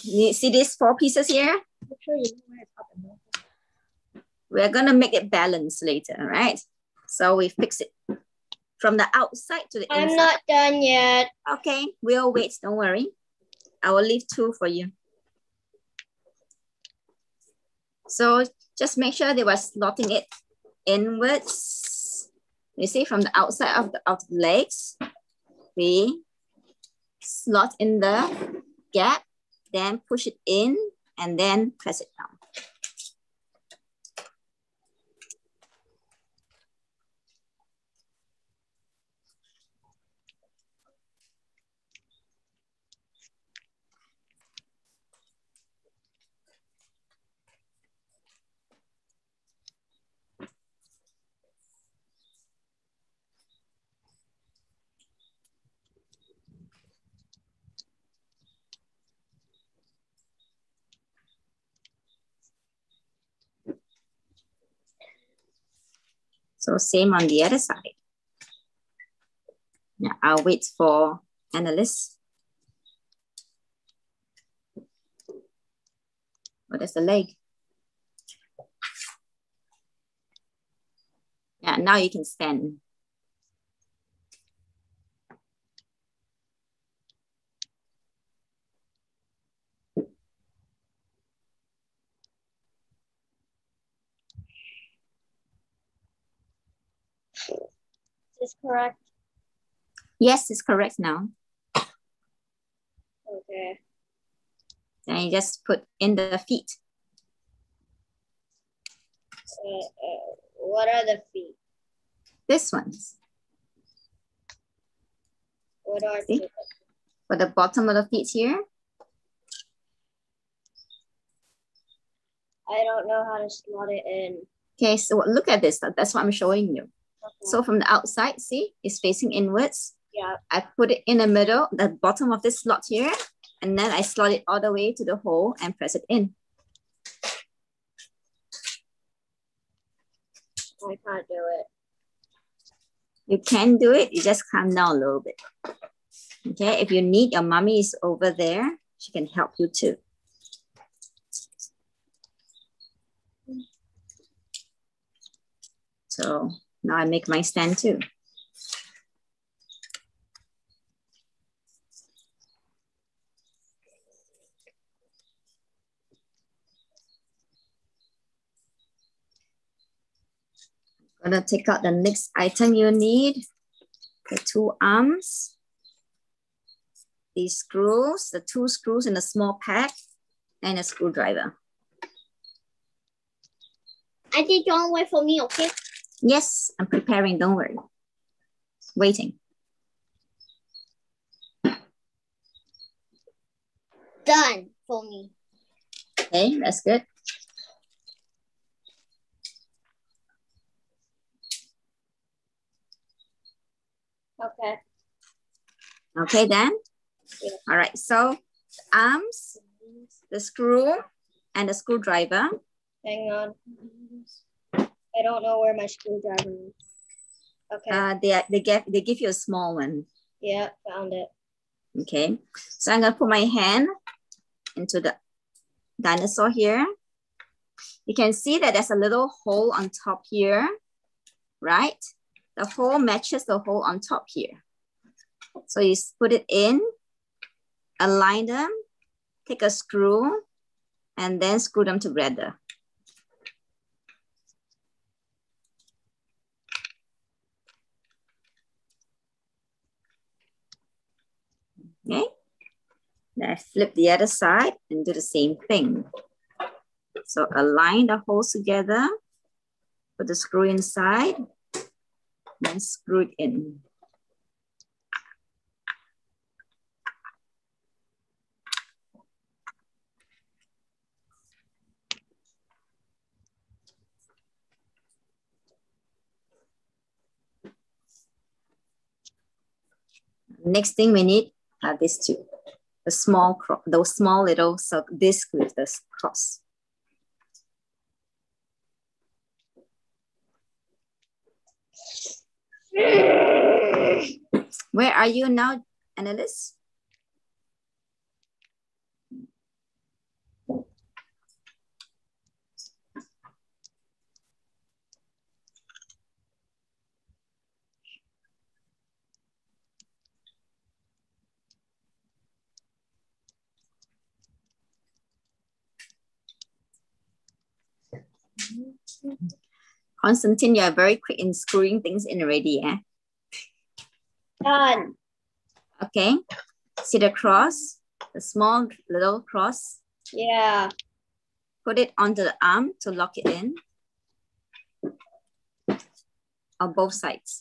You see these four pieces here? Make sure you know where it's up and down. We're gonna make it balanced later, all right? So we fix it from the outside to the inside. I'm not done yet. Okay, we'll wait, don't worry. I will leave two for you. So just make sure they were slotting it inwards. You see from the outside of the, of the legs, we slot in the gap, then push it in and then press it down. So same on the other side. Now I'll wait for Annalise. What oh, is the leg? Yeah, now you can stand. Is this correct? Yes, it's correct now. Okay. Then you just put in the feet. Uh, uh, what are the feet? This ones. What are See? the For the bottom of the feet here. I don't know how to slot it in. Okay, so look at this. That's what I'm showing you. Okay. So from the outside, see, it's facing inwards. yeah. I put it in the middle, the bottom of this slot here, and then I slot it all the way to the hole and press it in. I can't do it. You can do it, you just calm down a little bit. Okay, if you need, your mommy is over there. She can help you too. So now I make my stand too. I'm gonna take out the next item you need, the two arms, these screws, the two screws in a small pack, and a screwdriver. I think don't wait for me, okay? Yes, I'm preparing, don't worry. Waiting. Done for me. Okay, that's good. Okay. Okay then. Yeah. All right, so the arms, the screw, and the screwdriver. Hang on. I don't know where my screwdriver is. Okay. Uh, they, they, give, they give you a small one. yeah, found it. Okay, so I'm gonna put my hand into the dinosaur here. You can see that there's a little hole on top here, right? The hole matches the hole on top here. So you put it in, align them, take a screw, and then screw them together. Okay. Then I flip the other side and do the same thing. So align the holes together, put the screw inside, then screw it in. Next thing we need uh, are these two, the small, cro- those small little disc with the cross. Where are you now, Annalise? Constantine, you are very quick in screwing things in already, eh? Done. Okay. See the cross, the small little cross. Yeah. Put it onto the arm to lock it in on both sides.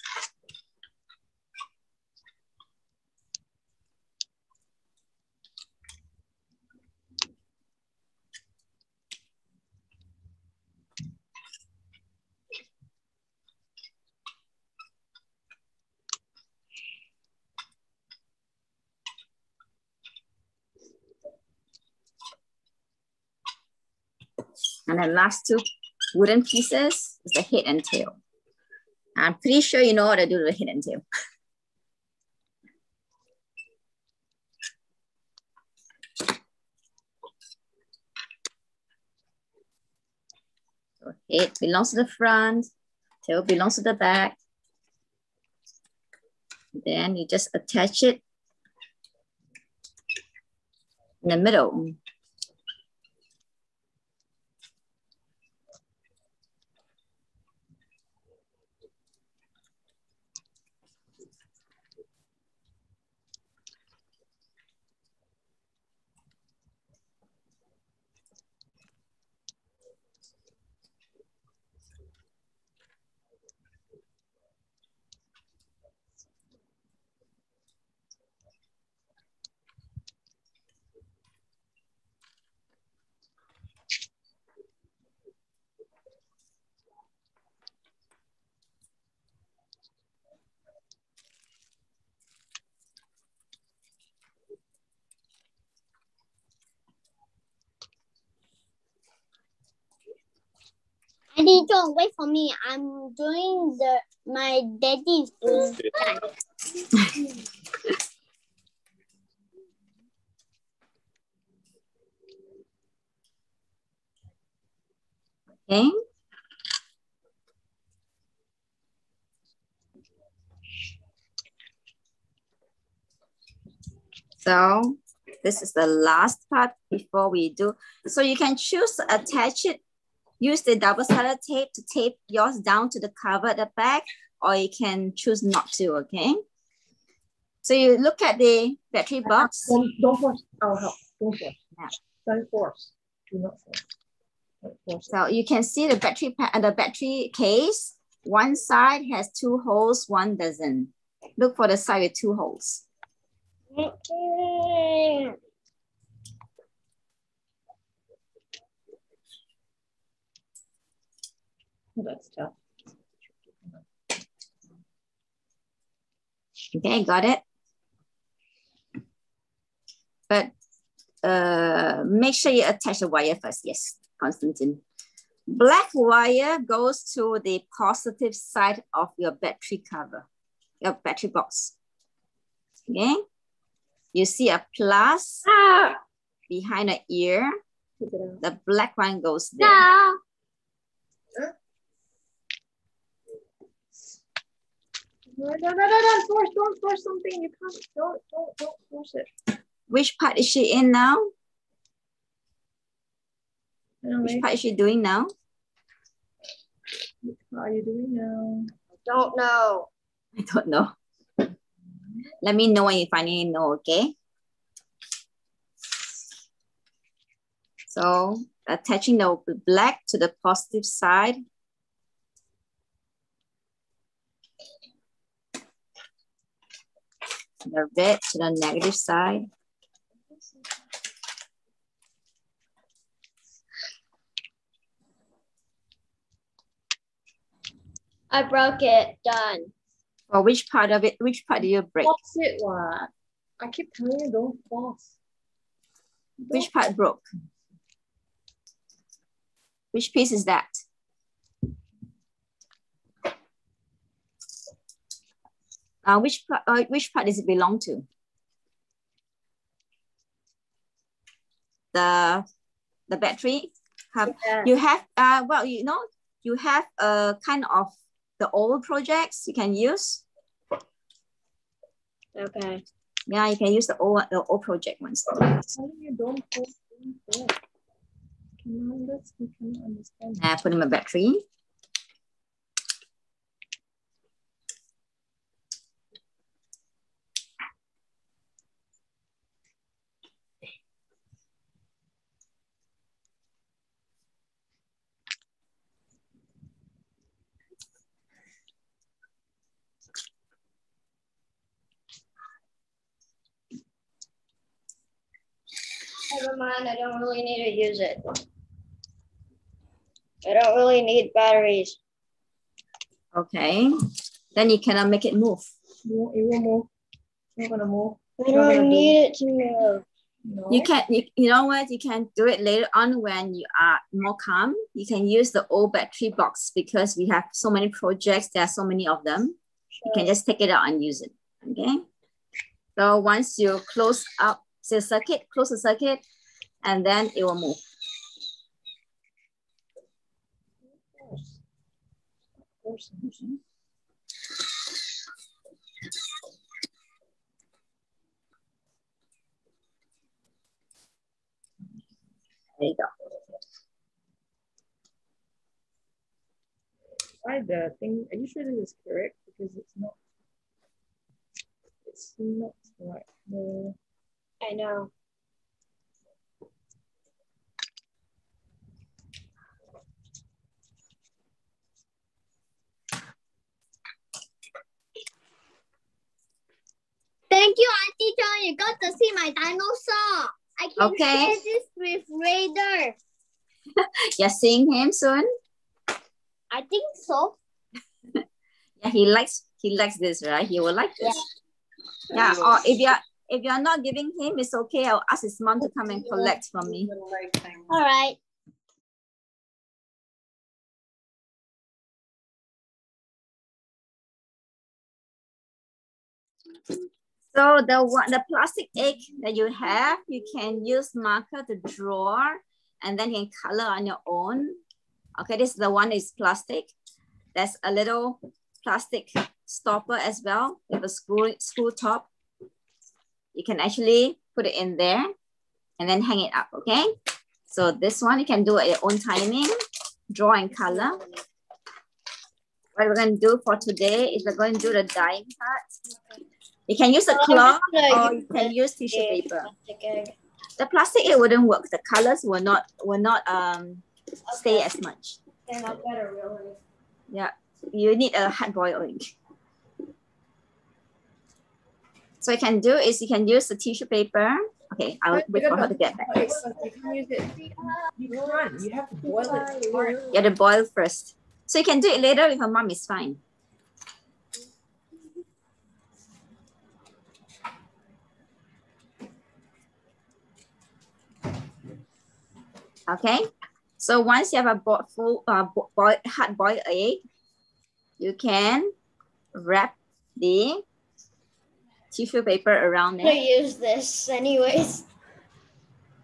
And then last two wooden pieces is the head and tail. I'm pretty sure you know how to do the head and tail. So head belongs to the front, tail belongs to the back. Then you just attach it in the middle. Wait for me. I'm doing the my daddy's. Okay. So this is the last part before we do. So you can choose attach it use the double sided tape to tape yours down to the cover at the back, or you can choose not to, okay? So you look at the battery box. Don't, don't force. I'll help. Don't force. Yeah. Don't force. Do not force. Don't force. So you can see the battery pa- uh, the battery case. One side has two holes, one doesn't. Look for the side with two holes. That's tough. Okay, got it. But uh, make sure you attach the wire first. Yes, Constantine. Black wire goes to the positive side of your battery cover, your battery box. Okay. You see a plus Ah, behind the ear. Take it out. The black one goes there. no. No, no, no, no, force. Don't force something. You can't. Don't, don't, don't force it. Which part is she in now? Which part is she doing now? how are you doing now? I don't know. I don't know. Let me know when you finally know, okay? So attaching the black to the positive side. The red to the negative side. I broke it. Done. Or which part of it, which part do you break? Force it, what? I keep telling you, don't force. Which part broke? Which piece is that? Uh, which, part, uh, which part does it belong to? The, the battery? Have, Yeah. You have, uh, well, you know, you have a kind of the old projects you can use. Okay. Yeah, you can use the old, the old project ones. I'm telling you, don't force. Don't force. Come on, let's we can understand. Uh, put in a battery. Never. I don't really need to use it. I don't really need batteries. Okay. Then you cannot make it move. You it won't move. It's not gonna move. I don't need it to move. No. You can, you, you know what? You can do it later on when you are more calm. You can use the old battery box because we have so many projects. There are so many of them. You can just take it out and use it. Okay. So once you close up the circuit, close the circuit, and then it will move. Force. Force. There you go. Try the thing. Are you sure this is correct? Because it's not. It's not right. The uh, I know. Thank you, Auntie John. You got to see my dinosaur. I can Okay. share this with Raider. You're seeing him soon. I think so. Yeah, he likes he likes this, right? He will like this. Yeah. yeah. Or if you're if you're not giving him, it's okay. I'll ask his mom to come and collect from me. Little leg thing. All right. So the one the plastic egg that you have, you can use marker to draw and then you can color on your own. Okay, this is the one is plastic. There's a little plastic stopper as well with a screw, screw top. You can actually put it in there and then hang it up, okay? So this one you can do at your own timing. draw and color. What we're going to do for today is we're going to do the dyeing part. You can use a Oh, cloth or you can use tissue big paper. The plastic it wouldn't work. The colors will not will not um stay as much. Okay, not better really. Yeah, you need a hard boiled egg. So you can do is you can use the tissue paper. Okay, I'll wait for her to get back. You can't use it. You can't. You have to boil it hard. You have to boil first. So you can do it later with her mom, is fine. Okay, so once you have a full uh, boil, hard boiled egg, you can wrap the tissue paper around it. I'm use this anyways.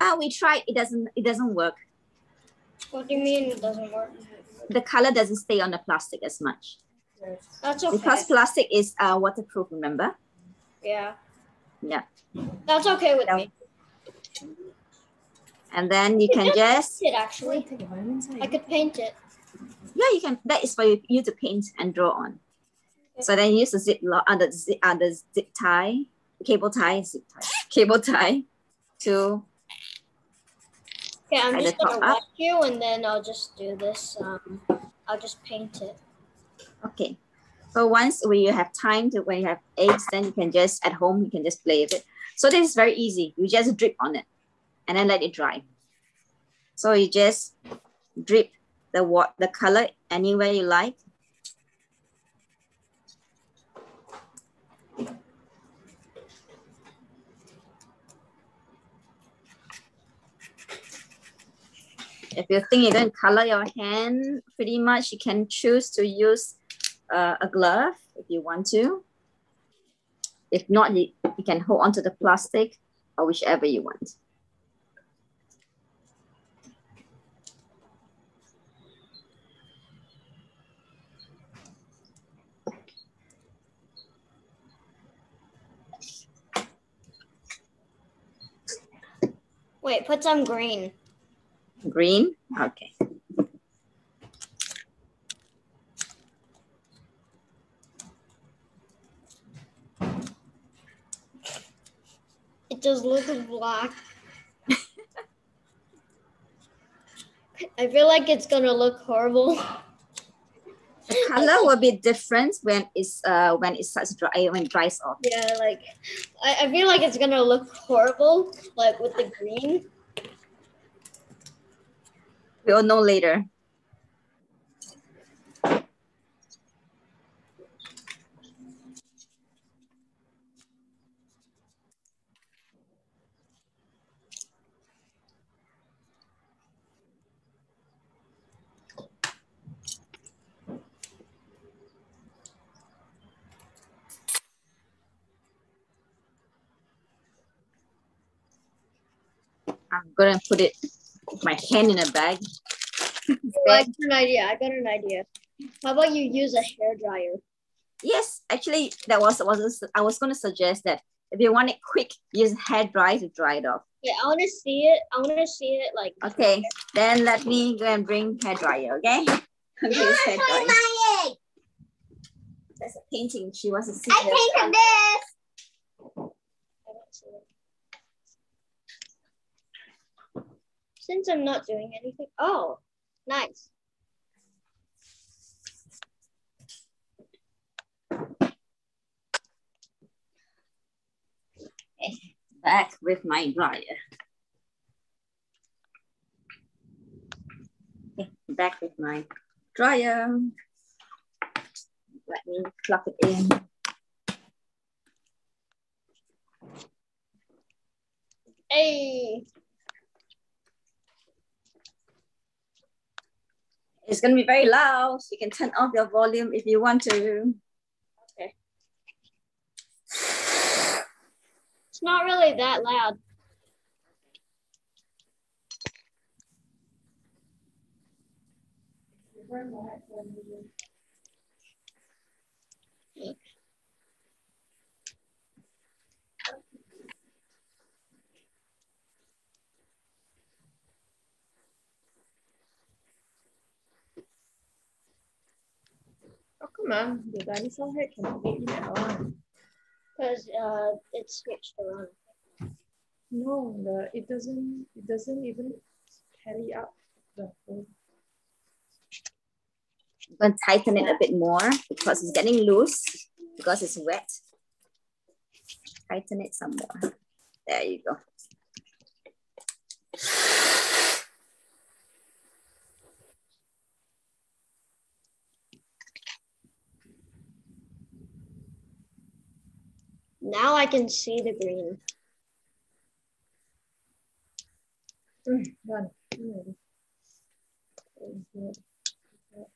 Ah, we tried. It doesn't. It doesn't work. What do you mean it doesn't work? The color doesn't stay on the plastic as much That's okay. because plastic is uh, waterproof. Remember? yeah. Yeah. That's okay with me. And then you can just It actually. Take a vitamin C. I could paint it. yeah, you can. That is for you, you to paint and draw on. So then you use the zip lock, uh, the zip, uh, the zip tie, cable tie, zip tie, cable tie to Okay, I'm just gonna up. watch you and then I'll just do this. Um, I'll just paint it. okay. So once we have time to when you have eggs, then you can just at home you can just play with it. So this is very easy. You just drip on it, and then let it dry. So you just drip the what the color anywhere you like. If you think you're going to color your hand pretty much, you can choose to use uh, a glove if you want to. If not, you, you can hold onto the plastic or whichever you want. Wait, put some green. Green? Okay. It just looks black. I feel like it's gonna look horrible. The color will be different when it's uh when it starts dry when it dries off. Yeah, like I, I feel like it's gonna look horrible, like with the green. We'll know later. Gonna put it my hand in a bag. Oh, I got an idea. I got an idea. How about you use a hair dryer? Yes, actually, that was was I was going to suggest that if you want it quick, use hair dry to dry it off. Yeah, I want to see it. I want to see it like. Okay, then let me go and bring hair dryer. Okay, okay, hair dryer. my egg. That's a painting. She wants to see. I painted this. I don't see it. Since I'm not doing anything. Oh, nice. back with my dryer. Back with my dryer. Let me plug it in. Hey. It's going to be very loud. You can turn off your volume if you want to. Okay. It's not really that loud. Come on, the dinosaur head cannot get in at all. Because uh, it's switched around. No, the it doesn't it doesn't even carry up the whole I'm going to tighten it a bit more because it's getting loose because it's wet. Tighten it some more. There you go. Now I can see the green. Mm, done. Mm. Okay. Done.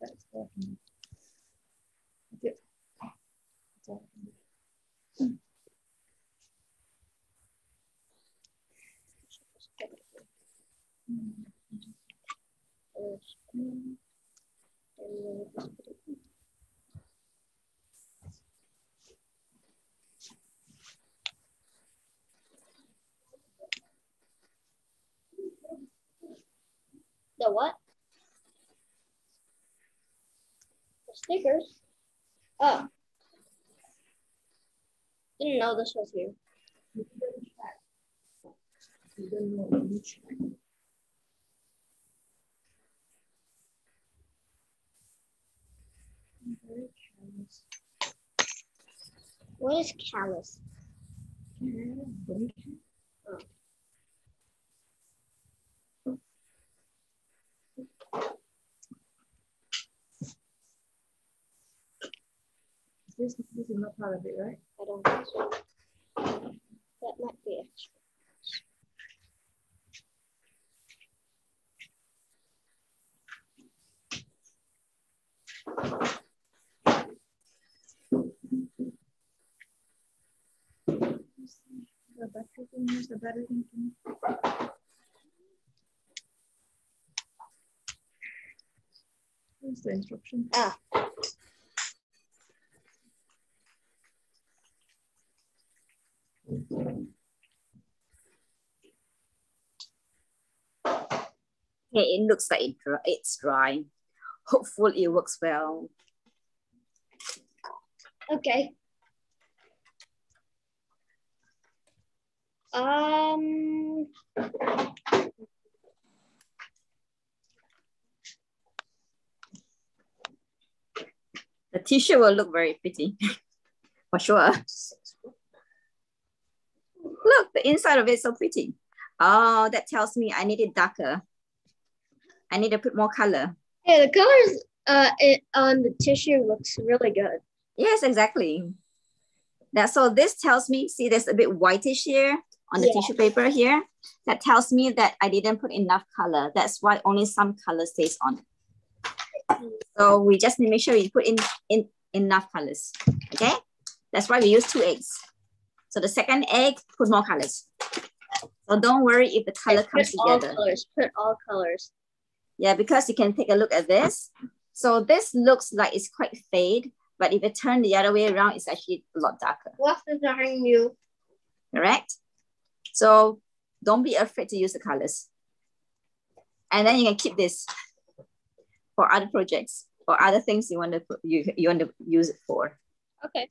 That's working. Yep. That's all. Mm. Mm. The what? The stickers. Oh. Didn't know this was here. You don't know which one. I'm very curious. What is callus? This, this is not part of it, right? I don't think so. That might be extra. The battery thing, use the battery thing. thing. Where's the instruction? Ah. Okay, it looks like it dry, it's dry. Hopefully it works well. Okay. Um. The t-shirt will look very pretty, for sure. Look, the inside of it is so pretty. Oh, that tells me I need it darker. I need to put more color. Yeah, the colors uh it, on the tissue looks really good. Yes, exactly. That so this tells me, see, there's a bit whitish here on the Yeah. tissue paper here. That tells me that I didn't put enough color. That's why only some color stays on. So we just need to make sure we put in, in enough colors. Okay, that's why we use two eggs. So the second egg, put more colors. So don't worry if the color Put comes all together. colors. Put all colors. Yeah, because you can take a look at this. So this looks like it's quite fade, but if you turn the other way around, it's actually a lot darker. What's the behind you? correct? So don't be afraid to use the colors. And then you can keep this for other projects or other things you want to put, you, you want to use it for. Okay.